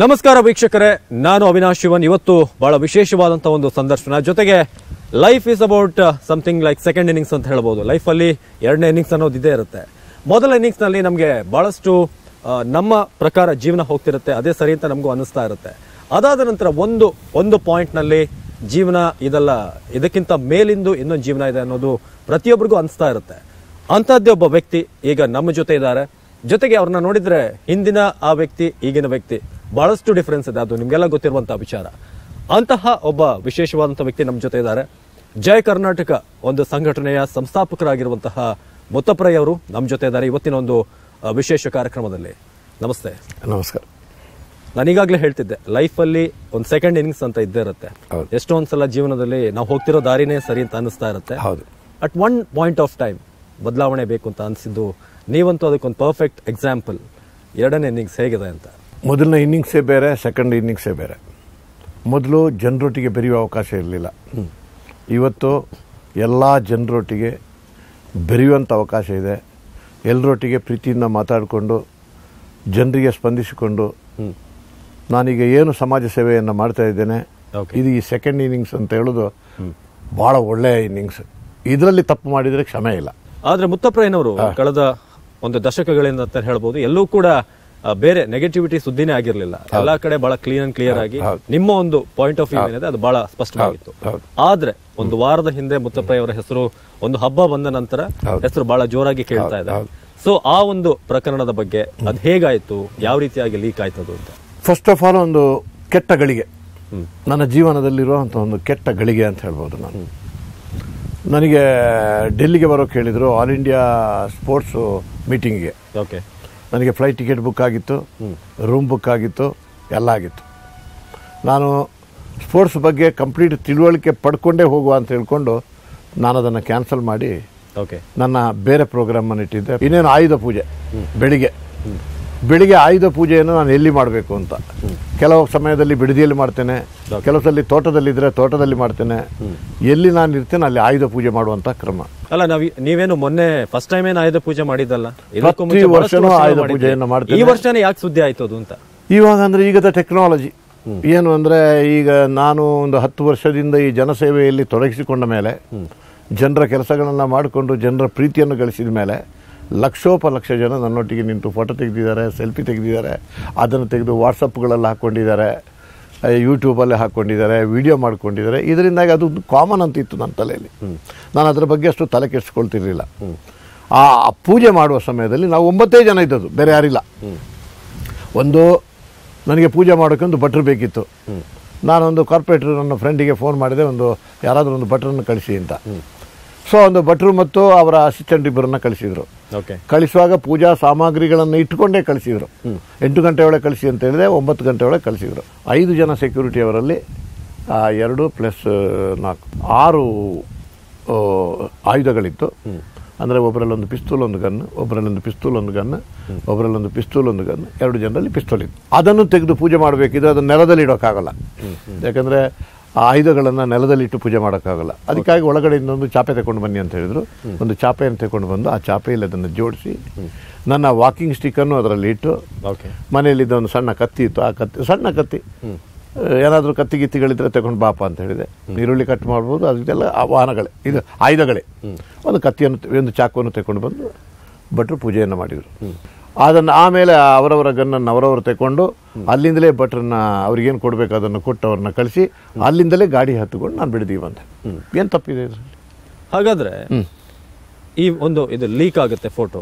ನಮಸ್ಕಾರ ವೀಕ್ಷಕರೇ, ನಾನು ಅವಿನಾಶ್ ಶಿವನ್. ಇವತ್ತು ಬಹಳ ವಿಶೇಷವಾದಂಥ ಒಂದು ಸಂದರ್ಶನ. ಜೊತೆಗೆ life is about something like second innings ಅಂತ ಹೇಳ್ಬೋದು. ಲೈಫಲ್ಲಿ ಎರಡನೇ ಇನ್ನಿಂಗ್ಸ್ ಅನ್ನೋದು ಇದೇ ಇರುತ್ತೆ. ಮೊದಲ ಇನ್ನಿಂಗ್ಸ್ನಲ್ಲಿ ನಮಗೆ ಬಹಳಷ್ಟು ನಮ್ಮ ಪ್ರಕಾರ ಜೀವನ ಹೋಗ್ತಿರುತ್ತೆ. ಅದೇ ಸರಿ ಅಂತ ನಮಗೂ ಅನಿಸ್ತಾ ಇರುತ್ತೆ. ಅದಾದ ನಂತರ ಒಂದು ಒಂದು ಪಾಯಿಂಟ್ನಲ್ಲಿ ಜೀವನ ಇದೆಲ್ಲ, ಇದಕ್ಕಿಂತ ಮೇಲಿಂದು ಇನ್ನೊಂದು ಜೀವನ ಇದೆ ಅನ್ನೋದು ಪ್ರತಿಯೊಬ್ಬರಿಗೂ ಅನಿಸ್ತಾ ಇರುತ್ತೆ. ಅಂತಹದ್ದೇ ಒಬ್ಬ ವ್ಯಕ್ತಿ ಈಗ ನಮ್ಮ ಜೊತೆ ಇದ್ದಾರೆ. ಜೊತೆಗೆ ಅವ್ರನ್ನ ನೋಡಿದ್ರೆ ಹಿಂದಿನ ಆ ವ್ಯಕ್ತಿ, ಈಗಿನ ವ್ಯಕ್ತಿ. ಬಹಳಷ್ಟು ಡಿಫ್ರೆನ್ಸ್ ಇದೆ. ಅದು ನಿಮಗೆಲ್ಲ ಗೊತ್ತಿರುವಂತಹ ವಿಚಾರ. ಅಂತಹ ಒಬ್ಬ ವಿಶೇಷವಾದಂತಹ ವ್ಯಕ್ತಿ ನಮ್ಮ ಜೊತೆ ಇದ್ದಾರೆ. ಜಯ ಕರ್ನಾಟಕ ಒಂದು ಸಂಘಟನೆಯ ಸಂಸ್ಥಾಪಕರಾಗಿರುವಂತಹ ಮುತ್ತಪ್ರೈ ಅವರು ನಮ್ಮ ಜೊತೆ ಇದ್ದಾರೆ ಇವತ್ತಿನ ಒಂದು ವಿಶೇಷ ಕಾರ್ಯಕ್ರಮದಲ್ಲಿ. ನಮಸ್ತೆ. ನಮಸ್ಕಾರ. ನಾನೀಗಾಗಲೇ ಹೇಳ್ತಿದ್ದೆ ಲೈಫಲ್ಲಿ ಒಂದು ಸೆಕೆಂಡ್ ಇನ್ನಿಂಗ್ಸ್ ಅಂತ ಇದ್ದೇ ಇರುತ್ತೆ. ಎಷ್ಟೊಂದು ಸಲ ಜೀವನದಲ್ಲಿ ನಾವು ಹೋಗ್ತಿರೋ ದಾರಿನೇ ಸರಿ ಅಂತ ಅನಿಸ್ತಾ ಇರುತ್ತೆ. ಹೌದು. At one point of time ಬದಲಾವಣೆ ಬೇಕು ಅಂತ ಅನಿಸಿದ್ದು ನೀವಂತೂ ಅದಕ್ಕೊಂದು ಪರ್ಫೆಕ್ಟ್ ಎಕ್ಸಾಂಪಲ್ ಎರಡನೇ ಇನ್ನಿಂಗ್ಸ್ ಹೇಗಿದೆ ಅಂತ. ಮೊದಲನೇ ಇನ್ನಿಂಗ್ಸೇ ಬೇರೆ ಸೆಕೆಂಡ್ ಇನ್ನಿಂಗ್ಸೇ ಬೇರೆ. ಮೊದಲು ಜನರೊಟ್ಟಿಗೆ ಬೆರೆಯುವ ಅವಕಾಶ ಇರಲಿಲ್ಲ. ಇವತ್ತು ಎಲ್ಲ ಜನರೊಟ್ಟಿಗೆ ಬೆರೆಯುವಂಥ ಅವಕಾಶ ಇದೆ. ಎಲ್ಲರೊಟ್ಟಿಗೆ ಪ್ರೀತಿಯಿಂದ ಮಾತಾಡಿಕೊಂಡು ಜನರಿಗೆ ಸ್ಪಂದಿಸಿಕೊಂಡು ನಾನೀಗ ಏನು ಸಮಾಜ ಸೇವೆಯನ್ನು ಮಾಡ್ತಾ ಇದ್ದೇನೆ. ಇದು ಈ ಸೆಕೆಂಡ್ ಇನ್ನಿಂಗ್ಸ್ ಅಂತ ಹೇಳೋದು ಭಾಳ ಒಳ್ಳೆಯ ಇನ್ನಿಂಗ್ಸ್. ಇದರಲ್ಲಿ ತಪ್ಪು ಮಾಡಿದರೆ ಕ್ಷಮೆ ಇಲ್ಲ. ಆದ್ರೆ ಮುತ್ತಪ್ರಾಯನವರು ಕಳೆದ ಒಂದು ದಶಕಗಳಿಂದ ಅಂತ ಹೇಳ್ಬೋದು ಎಲ್ಲೂ ಕೂಡ ಬೇರೆ ನೆಗೆಟಿವಿಟಿ ಸುದ್ದಿನೇ ಆಗಿರಲಿಲ್ಲ. ಎಲ್ಲಾ ಕಡೆ ಬಹಳ ಕ್ಲೀನ್ ಅಂಡ್ ಕ್ಲಿಯರ್ ಆಗಿ ನಿಮ್ಮ ಒಂದು ಪಾಯಿಂಟ್ ಆಫ್ ವ್ಯೂ ಏನಿದೆ ಅದು ಬಹಳ ಸ್ಪಷ್ಟವಾಗಿತ್ತು. ಆದ್ರೆ ಒಂದು ವಾರದ ಹಿಂದೆ ಮುತ್ತಪ್ರಯ್ಯ ಅವರ ಹೆಸರು ಒಂದು ಹಬ್ಬ ಬಂದ ನಂತರ ಹೆಸರು ಬಹಳ ಜೋರಾಗಿ ಕೇಳ್ತಾ ಇದೆ. ಸೊ ಆ ಒಂದು ಪ್ರಕರಣದ ಬಗ್ಗೆ ಅದು ಹೇಗಾಯ್ತು? ಯಾವ ರೀತಿಯಾಗಿ ಲೀಕ್ ಆಯ್ತದು ಅಂತ? ಫಸ್ಟ್ ಆಫ್ ಆಲ್ ಒಂದು ಕೆಟ್ಟ ಗಳಿಗೆ. ನನ್ನ ಜೀವನದಲ್ಲಿರುವಂಥ ಒಂದು ಕೆಟ್ಟ ಗಳಿಗೆ ಅಂತ ಹೇಳ್ಬೋದು ನಾನು. ನನಗೆ ಡೆಲ್ಲಿಗೆ ಬರೋಕೆ ಹೇಳಿದರು ಆಲ್ ಇಂಡಿಯಾ ಸ್ಪೋರ್ಟ್ಸು ಮೀಟಿಂಗಿಗೆ ಓಕೆ ನನಗೆ ಫ್ಲೈಟ್ ಟಿಕೆಟ್ ಬುಕ್ ಆಗಿತ್ತು ರೂಮ್ ಬುಕ್ ಆಗಿತ್ತು ಎಲ್ಲ ಆಗಿತ್ತು. ನಾನು ಸ್ಪೋರ್ಟ್ಸ್ ಬಗ್ಗೆ ಕಂಪ್ಲೀಟ್ ತಿಳುವಳಿಕೆ ಪಡ್ಕೊಂಡೇ ಹೋಗುವ ಅಂತ ಹೇಳ್ಕೊಂಡು ನಾನು ಅದನ್ನು ಕ್ಯಾನ್ಸಲ್ ಮಾಡಿ ಓಕೆ. ನನ್ನ ಬೇರೆ ಪ್ರೋಗ್ರಾಮನ್ನು ಇಟ್ಟಿದ್ದೆ. ಇನ್ನೇನು ಆಯುಧ ಪೂಜೆ ಬೆಳಿಗ್ಗೆ. ಬೆಳಿಗ್ಗೆ ಆಯುಧ ಪೂಜೆಯನ್ನು ನಾನು ಎಲ್ಲಿ ಮಾಡಬೇಕು ಅಂತ. ಕೆಲವು ಸಮಯದಲ್ಲಿ ಬಿಡದಿಯಲ್ಲಿ ಮಾಡ್ತೇನೆ ಕೆಲವು ಸಲ ತೋಟದಲ್ಲಿದ್ದರೆ ತೋಟದಲ್ಲಿ ಮಾಡ್ತೇನೆ. ಎಲ್ಲಿ ನಾನು ಇರ್ತೇನೆ ಅಲ್ಲಿ ಆಯುಧ ಪೂಜೆ ಮಾಡುವಂತ ಕ್ರಮ. ಅಲ್ಲ ನಾವು ನೀವೇನು ಮೊನ್ನೆ ಫಸ್ಟ್ ಟೈಮ್ ಏನು ಆಯುಧ ಪೂಜೆ ಮಾಡಿದ್ದಲ್ಲ? ಪ್ರತಿ ವರ್ಷನೂ ವರ್ಷ ಆಯುಧ ಪೂಜೆಯನ್ನು ಮಾಡ್ತೇನೆ. ಈ ವರ್ಷನೇ ಯಾಕೆ ಸುದ್ದಿ ಆಯ್ತು ಅದು ಅಂತ? ಇವಾಗ ಅಂದ್ರೆ ಈಗದ ಟೆಕ್ನಾಲಜಿ ಏನು ಅಂದ್ರೆ ಈಗ ನಾನು ಒಂದು ಹತ್ತು ವರ್ಷದಿಂದ ಈ ಜನಸೇವೆಯಲ್ಲಿ ತೊಡಗಿಸಿಕೊಂಡ ಮೇಲೆ ಜನರ ಕೆಲಸಗಳನ್ನು ಮಾಡಿಕೊಂಡು ಜನರ ಪ್ರೀತಿಯನ್ನು ಗಳಿಸಿದ ಮೇಲೆ ಲಕ್ಷೋಪಲಕ್ಷ ಜನ ನನ್ನೊಟ್ಟಿಗೆ ನಿಂತು ಫೋಟೋ ತೆಗೆದಿದ್ದಾರೆ ಸೆಲ್ಫಿ ತೆಗೆದಿದ್ದಾರೆ ಅದನ್ನು ತೆಗೆದು ವಾಟ್ಸಪ್ಗಳಲ್ಲಿ ಹಾಕ್ಕೊಂಡಿದ್ದಾರೆ ಯೂಟ್ಯೂಬಲ್ಲೇ ಹಾಕ್ಕೊಂಡಿದ್ದಾರೆ ವಿಡಿಯೋ ಮಾಡ್ಕೊಂಡಿದ್ದಾರೆ. ಇದರಿಂದಾಗಿ ಅದು ಕಾಮನ್ ಅಂತ ಇತ್ತು ನನ್ನ ತಲೆಯಲ್ಲಿ. ನಾನು ಅದರ ಬಗ್ಗೆ ಅಷ್ಟು ತಲೆ ಕೆಡಿಸ್ಕೊಳ್ತಿರ್ಲಿಲ್ಲ. ಆ ಪೂಜೆ ಮಾಡುವ ಸಮಯದಲ್ಲಿ ನಾವು ಒಂಬತ್ತೇ ಜನ ಇದ್ದದ್ದು ಬೇರೆ ಯಾರಿಲ್ಲ. ಒಂದು ನನಗೆ ಪೂಜೆ ಮಾಡೋಕ್ಕೊಂದು ಭಟ್ರು ಬೇಕಿತ್ತು. ನಾನೊಂದು ಕಾರ್ಪೊರೇಟ್ರ್ ನನ್ನ ಫ್ರೆಂಡಿಗೆ ಫೋನ್ ಮಾಡಿದೆ ಒಂದು ಯಾರಾದರೂ ಒಂದು ಭಟ್ರನ್ನು ಕಳಿಸಿ ಅಂತ. ಸೊ ಒಂದು ಭಟ್ರು ಮತ್ತು ಅವರ ಅಸಿಸ್ಟೆಂಟ್ ಇಬ್ಬರನ್ನ ಕಳಿಸಿದ್ರು. ಓಕೆ ಕಳಿಸುವಾಗ ಪೂಜಾ ಸಾಮಗ್ರಿಗಳನ್ನು ಇಟ್ಟುಕೊಂಡೇ ಕಳಿಸಿದ್ರು. ಎಂಟು ಗಂಟೆ ಒಳಗೆ ಕಳಿಸಿ ಅಂತ ಹೇಳಿದೆ ಒಂಬತ್ತು ಗಂಟೆ ಒಳಗೆ ಕಳಿಸಿದ್ರು. ಐದು ಜನ ಸೆಕ್ಯೂರಿಟಿ ಅವರಲ್ಲಿ ಎರಡು ಪ್ಲಸ್ ನಾಲ್ಕು ಆರು ಆಯುಧಗಳಿತ್ತು. ಅಂದರೆ ಒಬ್ಬರಲ್ಲೊಂದು ಪಿಸ್ತೂಲ್ ಒಂದು ಗನ್ ಒಬ್ಬರಲ್ಲೊಂದು ಪಿಸ್ತೂಲ್ ಒಂದು ಗನ್ ಒಬ್ಬರಲ್ಲೊಂದು ಪಿಸ್ತೂಲ್ ಒಂದು ಗನ್ ಎರಡು ಜನರಲ್ಲಿ ಪಿಸ್ತೂಲ್ ಇತ್ತು. ಅದನ್ನು ತೆಗೆದು ಪೂಜೆ ಮಾಡಬೇಕಿದ್ರೆ ಅದನ್ನು ನೆಲದಲ್ಲಿ ಇಡೋಕ್ಕಾಗಲ್ಲ. ಯಾಕಂದರೆ ಆ ಆಯುಧಗಳನ್ನು ನೆಲದಲ್ಲಿಟ್ಟು ಪೂಜೆ ಮಾಡೋಕ್ಕಾಗಲ್ಲ. ಅದಕ್ಕಾಗಿ ಒಳಗಡೆಯಿಂದ ಒಂದು ಚಾಪೆ ತಗೊಂಡು ಬನ್ನಿ ಅಂತ ಹೇಳಿದ್ರು. ಒಂದು ಚಾಪೆಯನ್ನು ತಗೊಂಡು ಬಂದು ಆ ಚಾಪೆಯಲ್ಲಿ ಅದನ್ನು ಜೋಡಿಸಿ ನನ್ನ ವಾಕಿಂಗ್ ಸ್ಟಿಕ್ಕನ್ನು ಅದರಲ್ಲಿ ಇಟ್ಟು ಮನೆಯಲ್ಲಿದ್ದ ಒಂದು ಸಣ್ಣ ಕತ್ತಿ ಇತ್ತು. ಆ ಕತ್ತಿ ಸಣ್ಣ ಕತ್ತಿ. ಏನಾದರೂ ಕತ್ತಿ ಗಿತ್ತಿಗಳಿದ್ರೆ ತಗೊಂಡು ಬಾಪ ಅಂತ ಹೇಳಿದೆ. ಈರುಳ್ಳಿ ಕಟ್ ಮಾಡ್ಬೋದು ಅದಕ್ಕೆಲ್ಲ ಆ ವಾಹನಗಳೇ. ಇದು ಆಯುಧಗಳೇ. ಒಂದು ಕತ್ತಿಯನ್ನು ಒಂದು ಚಾಕುವನ್ನು ತಗೊಂಡು ಬಂದು ಭಟ್ರು ಪೂಜೆಯನ್ನು ಮಾಡಿದರು. ಅದನ್ನು ಆಮೇಲೆ ಅವರವರ ಗನ್ನನ್ನು ಅವರವರು ತಗೊಂಡು ಅಲ್ಲಿಂದಲೇ ಭಟ್ರನ್ನ ಅವ್ರಿಗೇನು ಕೊಡಬೇಕು ಅದನ್ನು ಕೊಟ್ಟು ಅವ್ರನ್ನ ಕಳಿಸಿ ಅಲ್ಲಿಂದಲೇ ಗಾಡಿ ಹತ್ತುಕೊಂಡು ನಾನು ಬಿಡದೀವಿ ಬಂದೆ. ಏನು ತಪ್ಪಿದೆ ಇದರಲ್ಲಿ? ಹಾಗಾದರೆ ಈ ಒಂದು ಇದು ಲೀಕ್ ಆಗುತ್ತೆ ಫೋಟೋ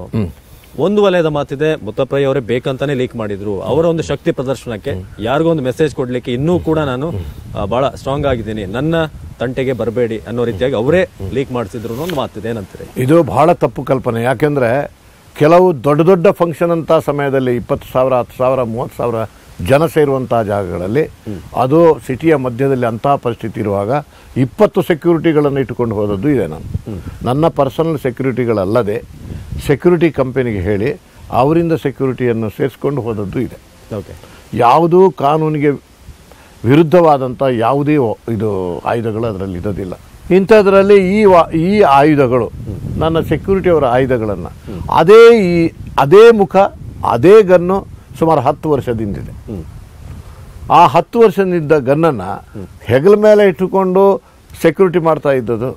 ಒಂದು ವಲಯದ ಮಾತಿದೆ ಮುತ್ತಪ್ರಯ ಅವರೇ ಬೇಕಂತಾನೆ ಲೀಕ್ ಮಾಡಿದ್ರು. ಅವರ ಒಂದು ಶಕ್ತಿ ಪ್ರದರ್ಶನಕ್ಕೆ ಯಾರಿಗೋ ಒಂದು ಮೆಸೇಜ್ ಕೊಡ್ಲಿಕ್ಕೆ ಇನ್ನೂ ಕೂಡ ನಾನು ಬಹಳ ಸ್ಟ್ರಾಂಗ್ ಆಗಿದ್ದೀನಿ. ನನ್ನ ತಂಟೆಗೆ ಬರಬೇಡಿ ಅನ್ನೋ ರೀತಿಯಾಗಿ ಅವರೇ ಲೀಕ್ ಮಾಡಿಸಿದ್ರು ಒಂದು ಮಾತಿದೆ ಏನಂತಾರೆ? ಇದು ಬಹಳ ತಪ್ಪು ಕಲ್ಪನೆ. ಯಾಕೆಂದರೆ ಕೆಲವು ದೊಡ್ಡ ದೊಡ್ಡ ಫಂಕ್ಷನ್ ಅಂತ ಸಮಯದಲ್ಲಿ ಇಪ್ಪತ್ತು ಸಾವಿರ ಹತ್ತು ಸಾವಿರ ಮೂವತ್ತು ಸಾವಿರ ಜನ ಸೇರುವಂಥ ಜಾಗಗಳಲ್ಲಿ ಅದು ಸಿಟಿಯ ಮಧ್ಯದಲ್ಲಿ ಅಂತಹ ಪರಿಸ್ಥಿತಿ ಇರುವಾಗ ಇಪ್ಪತ್ತು ಸೆಕ್ಯೂರಿಟಿಗಳನ್ನು ಇಟ್ಟುಕೊಂಡು ಹೋದದ್ದು ಇದೆ ನಾನು. ನನ್ನ ಪರ್ಸನಲ್ ಸೆಕ್ಯೂರಿಟಿಗಳಲ್ಲದೆ ಸೆಕ್ಯೂರಿಟಿ ಕಂಪನಿಗೆ ಹೇಳಿ ಅವರಿಂದ ಸೆಕ್ಯೂರಿಟಿಯನ್ನು ಸೇರಿಸ್ಕೊಂಡು ಹೋದದ್ದು ಇದೆ. ಓಕೆ ಯಾವುದೂ ಕಾನೂನಿಗೆ ವಿರುದ್ಧವಾದಂಥ ಯಾವುದೇ ಇದು ಆಯುಧಗಳು ಅದರಲ್ಲಿ ಇರೋದಿಲ್ಲ ಇಂಥದ್ರಲ್ಲಿ ಈ ವಾ- ಈ ಆಯುಧಗಳು ನನ್ನ ಸೆಕ್ಯೂರಿಟಿಯವರ ಆಯುಧಗಳನ್ನು ಅದೇ ಈ ಅದೇ ಮುಖ ಅದೇ ಗನ್ನು ಸುಮಾರು ಹತ್ತು ವರ್ಷದಿಂದಿದೆ. ಆ ಹತ್ತು ವರ್ಷದಿಂದ ಗನ್ನನ್ನು ಹೆಗಲ ಮೇಲೆ ಇಟ್ಟುಕೊಂಡು ಸೆಕ್ಯೂರಿಟಿ ಮಾಡ್ತಾ ಇದ್ದದ್ದು.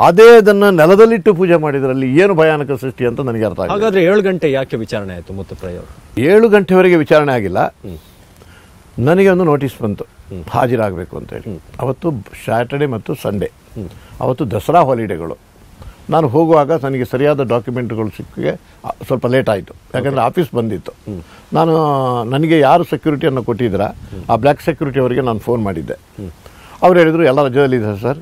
ಅದೇ ಅದನ್ನು ನೆಲದಲ್ಲಿಟ್ಟು ಪೂಜೆ ಮಾಡಿದ್ರಲ್ಲಿ ಏನು ಭಯಾನಕ ಸೃಷ್ಟಿ ಅಂತ ನನಗೆ ಅರ್ಥ ಹಾಗಾದ್ರೆ ಏಳು ಗಂಟೆ ಯಾಕೆ ವಿಚಾರಣೆ ಆಯಿತು ಮುತ್ತಪ್ಪ ಅವರು? ಏಳು ಗಂಟೆವರೆಗೆ ವಿಚಾರಣೆ ಆಗಿಲ್ಲ. ನನಗೆ ಒಂದು ನೋಟಿಸ್ ಬಂತು. ಹಾಜರಾಗಬೇಕು ಅಂತೇಳಿ ಅವತ್ತು ಸ್ಯಾಟರ್ಡೆ ಮತ್ತು ಸಂಡೇ ಅವತ್ತು ದಸರಾ ಹಾಲಿಡೇಗಳು ನಾನು ಹೋಗುವಾಗ ನನಗೆ ಸರಿಯಾದ ಡಾಕ್ಯುಮೆಂಟ್ಗಳು ಸಿಕ್ಕಿಗೆ ಸ್ವಲ್ಪ ಲೇಟ್ ಆಯಿತು. ಯಾಕಂದರೆ ಆಫೀಸ್ ಬಂದಿತ್ತು. ನಾನು ನನಗೆ ಯಾರು ಸೆಕ್ಯೂರಿಟಿಯನ್ನು ಕೊಟ್ಟಿದ್ದೀರಾ ಆ ಬ್ಲ್ಯಾಕ್ ಸೆಕ್ಯೂರಿಟಿ ಅವರಿಗೆ ನಾನು ಫೋನ್ ಮಾಡಿದ್ದೆ. ಅವ್ರು ಹೇಳಿದರು ಎಲ್ಲ ರಜದಲ್ಲಿದ್ದಾರೆ ಸರ್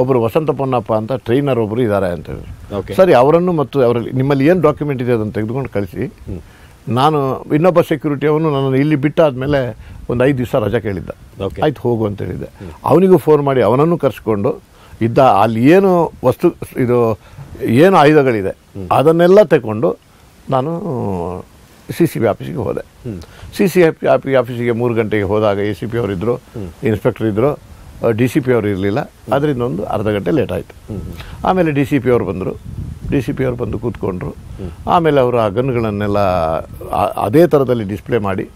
ಒಬ್ಬರು ವಸಂತ ಪೊನ್ನಪ್ಪ ಅಂತ ಟ್ರೈನರ್ ಒಬ್ಬರು ಇದ್ದಾರೆ ಅಂತ ಹೇಳಿದ್ರು. ಸರಿ ಅವರನ್ನು ಮತ್ತು ಅವರಲ್ಲಿ ನಿಮ್ಮಲ್ಲಿ ಏನು ಡಾಕ್ಯುಮೆಂಟ್ ಇದೆ ಅದನ್ನು ತೆಗೆದುಕೊಂಡು ಕಳಿಸಿ. ನಾನು ಇನ್ನೊಬ್ಬ ಸೆಕ್ಯೂರಿಟಿ ಅವನು ನನ್ನನ್ನು ಇಲ್ಲಿ ಬಿಟ್ಟಾದ್ಮೇಲೆ ಒಂದು ಐದು ದಿವಸ ರಜಾ ಕೇಳಿದ್ದ. ಆಯ್ತು ಹೋಗು ಅಂತ ಹೇಳಿದ್ದೆ. ಅವನಿಗೂ ಫೋನ್ ಮಾಡಿ ಅವನನ್ನು ಕರೆಸ್ಕೊಂಡು ಇದ್ದ ಅಲ್ಲಿ ಏನು ವಸ್ತು ಇದು ಏನು ಆಯುಧಗಳಿದೆ ಅದನ್ನೆಲ್ಲ ತಗೊಂಡು ನಾನು ಸಿ ಸಿ ಬಿ ಆಫೀಸಿಗೆ ಹೋದೆ. ಸಿ ಸಿ ಪಿ ಆಫೀಸಿಗೆ ಮೂರು ಗಂಟೆಗೆ ಹೋದಾಗ ಎ ಸಿ ಪಿ ಅವರಿದ್ದರು ಇನ್ಸ್ಪೆಕ್ಟರ್ ಇದ್ದರು ಡಿ ಸಿ ಪಿ ಅವರು ಇರಲಿಲ್ಲ. ಅದರಿಂದ ಒಂದು ಅರ್ಧ ಗಂಟೆ ಲೇಟ್ ಆಯಿತು. ಆಮೇಲೆ ಡಿ ಸಿ ಪಿ ಅವರು ಬಂದರು. ಡಿ ಸಿ ಪಿ ಅವರು ಬಂದು ಕೂತ್ಕೊಂಡ್ರು. ಆಮೇಲೆ ಅವರು ಆ ಗನ್ಗಳನ್ನೆಲ್ಲ ಅದೇ ಥರದಲ್ಲಿ ಡಿಸ್ಪ್ಲೇ ಮಾಡಿ,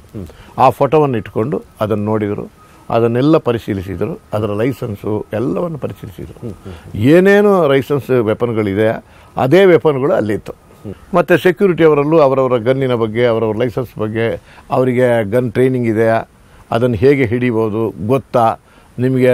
ಆ ಫೋಟೋವನ್ನು ಇಟ್ಕೊಂಡು ಅದನ್ನು ನೋಡಿದರು. ಅದನ್ನೆಲ್ಲ ಪರಿಶೀಲಿಸಿದರು. ಅದರ ಲೈಸೆನ್ಸು ಎಲ್ಲವನ್ನು ಪರಿಶೀಲಿಸಿದರು. ಏನೇನು ಲೈಸೆನ್ಸ್ ವೆಪನ್ಗಳಿದೆ ಅದೇ ವೆಪನ್ಗಳು ಅಲ್ಲಿತ್ತು ಮತ್ತು ಸೆಕ್ಯೂರಿಟಿ ಅವರಲ್ಲೂ ಅವರವರ ಗನ್ನಿನ ಬಗ್ಗೆ, ಅವರವರ ಲೈಸೆನ್ಸ್ ಬಗ್ಗೆ, ಅವರಿಗೆ ಗನ್ ಟ್ರೈನಿಂಗ್ ಇದೆಯಾ ಅದನ್ನು ಹೇಗೆ ಹಿಡಿಬೋದು ಗೊತ್ತಾ? ನಿಮಗೆ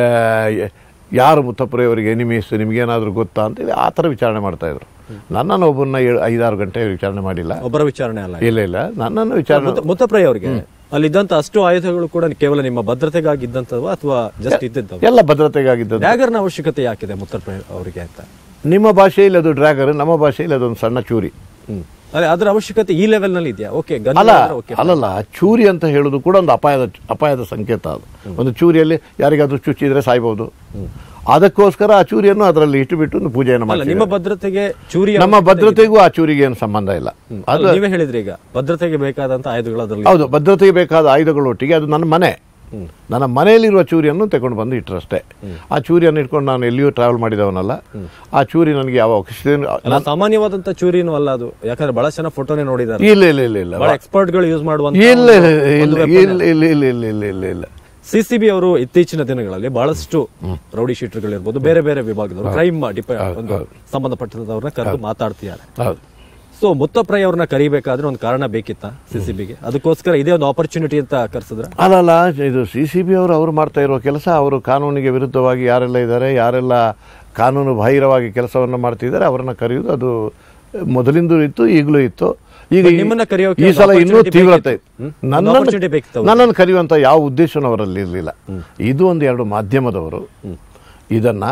ಯಾರು ಮುತ್ತಪ್ಪರೆಯವರಿಗೆ ಎನಿಮೀಸ್ ನಿಮಗೇನಾದರೂ ಗೊತ್ತಾ ಅಂತೇಳಿ ಆ ಥರ ವಿಚಾರಣೆ ಮಾಡ್ತಾಯಿದ್ರು ನನ್ನನ್ನು ಒಬ್ಬರನ್ನ ಐದಾರು ಗಂಟೆ ವಿಚಾರಣೆ ಮಾಡಿಲ್ಲ. ಒಬ್ಬರ ವಿಚಾರಣೆ ಅಲ್ಲ ಇಲ್ಲ ಇಲ್ಲ. ನನ್ನನ್ನು ವಿಚಾರಣೆ ಮುತ್ತಪ್ರಯವರಿಗೆ ಅಲ್ಲಿದ್ದಂತ ಅಷ್ಟು ಆಯುಧಗಳು ಕೂಡ ಕೇವಲ ನಿಮ್ಮ ಭದ್ರತೆಗಾಗಿ ಇದ್ದಂತವ ಅಥವಾ ಜಸ್ಟ್ ಇದ್ದಿದ್ದವ ಎಲ್ಲ ಭದ್ರತೆಗಾಗಿದ್ದು ಡ್ರ್ಯಾಗರ್ನ ಅವಶ್ಯಕತೆ ಯಾಕಿದೆ ಮುತ್ತಪ್ಪ ಅವರಿಗೆ ಅಂತ? ನಿಮ್ಮ ಭಾಷೆಯಲ್ಲಿ ಅದು ಡ್ರ್ಯಾಗರ್ ನಮ್ಮ ಭಾಷೆಯಲ್ಲಿ ಅದೊಂದು ಸಣ್ಣ ಚೂರಿ. ಅದೇ ಅದರ ಅವಶ್ಯಕತೆ ಈ ಲೆವೆಲ್ನಲ್ಲಿ ಇದೆಯಾ ಓಕೆ ಅಲ್ಲಲ್ಲ ಚೂರಿ ಅಂತ ಹೇಳೋದು ಕೂಡ ಒಂದು ಅಪಾಯದ ಅಪಾಯದ ಸಂಕೇತ ಅದು. ಒಂದು ಚೂರಿಯಲ್ಲಿ ಯಾರಿಗಾದ್ರೂ ಚುಚ್ಚಿದ್ರೆ ಸಾಯ್ಬೋದು. ಅದಕ್ಕೋಸ್ಕರ ಆ ಚೂರಿಯನ್ನು ಅದರಲ್ಲಿ ಇಟ್ಟುಬಿಟ್ಟು ಒಂದು ಪೂಜೆಯನ್ನು ಮಾಡಿ ನಿಮ್ಮ ಭದ್ರತೆಗೆ ಚೂರಿ ನಮ್ಮ ಭದ್ರತೆಗೂ ಆ ಚೂರಿಗೆ ಏನು ಸಂಬಂಧ ಇಲ್ಲ. ಅದು ನೀವೇ ಹೇಳಿದ್ರಿ ಈಗ ಭದ್ರತೆಗೆ ಬೇಕಾದಂತ ಆಯುಧಗಳು ಅದರಲ್ಲಿ ಹೌದು ಭದ್ರತೆಗೆ ಬೇಕಾದ ಆಯುಧಗಳು ಒಟ್ಟಿಗೆ ಅದು ನನ್ನ ಮನೆ. ನನ್ನ ಮನೆಯಲ್ಲಿರುವ ಚೂರಿಯನ್ನು ತಗೊಂಡು ಬಂದು ಇಟ್ಟರಷ್ಟೇ ಆ ಚೂರಿಯನ್ನು ಇಟ್ಕೊಂಡು ನಾನು ಎಲ್ಲಿಯೂ ಟ್ರಾವೆಲ್ ಮಾಡಿದವನಲ್ಲ. ಆ ಚೂರಿ ನನಗೆ ಯಾವ ಸಾಮಾನ್ಯವಾದಂತ ಚೂರಿನೂ ಅಲ್ಲ ಅದು. ಯಾಕಂದ್ರೆ ಬಹಳ ಜನ ಫೋಟೋನೇ ನೋಡಿದ್ದಾರೆ ಇಲ್ಲ ಇಲ್ಲ ಇಲ್ಲ ಇಲ್ಲ. ಬಹಳ ಎಕ್ಸ್ಪರ್ಟ್ಗಳು ಯೂಸ್ ಮಾಡುವಂತ ಇಲ್ಲ ಇಲ್ಲ ಇಲ್ಲ ಇಲ್ಲ ಇಲ್ಲ ಇಲ್ಲ ಇಲ್ಲ ಇಲ್ಲ ಇಲ್ಲ ಇಲ್ಲ. ಸಿಸಿಬಿ ಅವರು ಇತ್ತೀಚಿನ ದಿನಗಳಲ್ಲಿ ಬಹಳಷ್ಟು ರೌಡಿ ಶೀಟರ್ಗಳಿರ್ಬೋದು ಬೇರೆ ಬೇರೆ ವಿಭಾಗದವರು ಕ್ರೈಮ್ ಒಂದು ಸಂಬಂಧಪಟ್ಟದವ್ರನ್ನ ಕರೆದು ಮಾತಾಡ್ತಿದ್ದಾರೆ. ಹೌದು. ಸೊ ಮುತ್ತಪ್ರೈ ಅವ್ರನ್ನ ಕರಿಬೇಕಾದ್ರೆ ಒಂದು ಕಾರಣ ಬೇಕಿತ್ತ ಸಿಸಿಬಿಗೆ? ಅದಕ್ಕೋಸ್ಕರ ಇದೇ ಒಂದು ಆಪರ್ಚುನಿಟಿ ಅಂತ ಕರೆಸಿದ್ರೆ? ಅಲ್ಲಲ್ಲ ಇದು ಸಿ ಸಿ ಬಿ ಅವರು ಅವರು ಮಾಡ್ತಾ ಇರೋ ಕೆಲಸ ಅವರು ಕಾನೂನಿಗೆ ವಿರುದ್ಧವಾಗಿ ಯಾರೆಲ್ಲ ಇದ್ದಾರೆ ಯಾರೆಲ್ಲ ಕಾನೂನು ಬಾಹಿರವಾಗಿ ಕೆಲಸವನ್ನು ಮಾಡ್ತಿದ್ದಾರೆ ಅವರನ್ನ ಕರೆಯುವುದು ಅದು ಮೊದಲಿಂದ ಇತ್ತು ಈಗಲೂ ಇತ್ತು. ಈಗ ಈ- ನಿಮ್ಮನ್ನ ಕರೆಯೋ ಈ ಸಲ ಇನ್ನೂ ತೀವ್ರತೆ. ನನ್ನನ್ನು ಕರೆಯುವಂತ ಯಾವ ಉದ್ದೇಶನೂ ಅವರಲ್ಲಿ ಇರಲಿಲ್ಲ ಇದು ಒಂದು ಎರಡು ಮಾಧ್ಯಮದವರು ಇದನ್ನ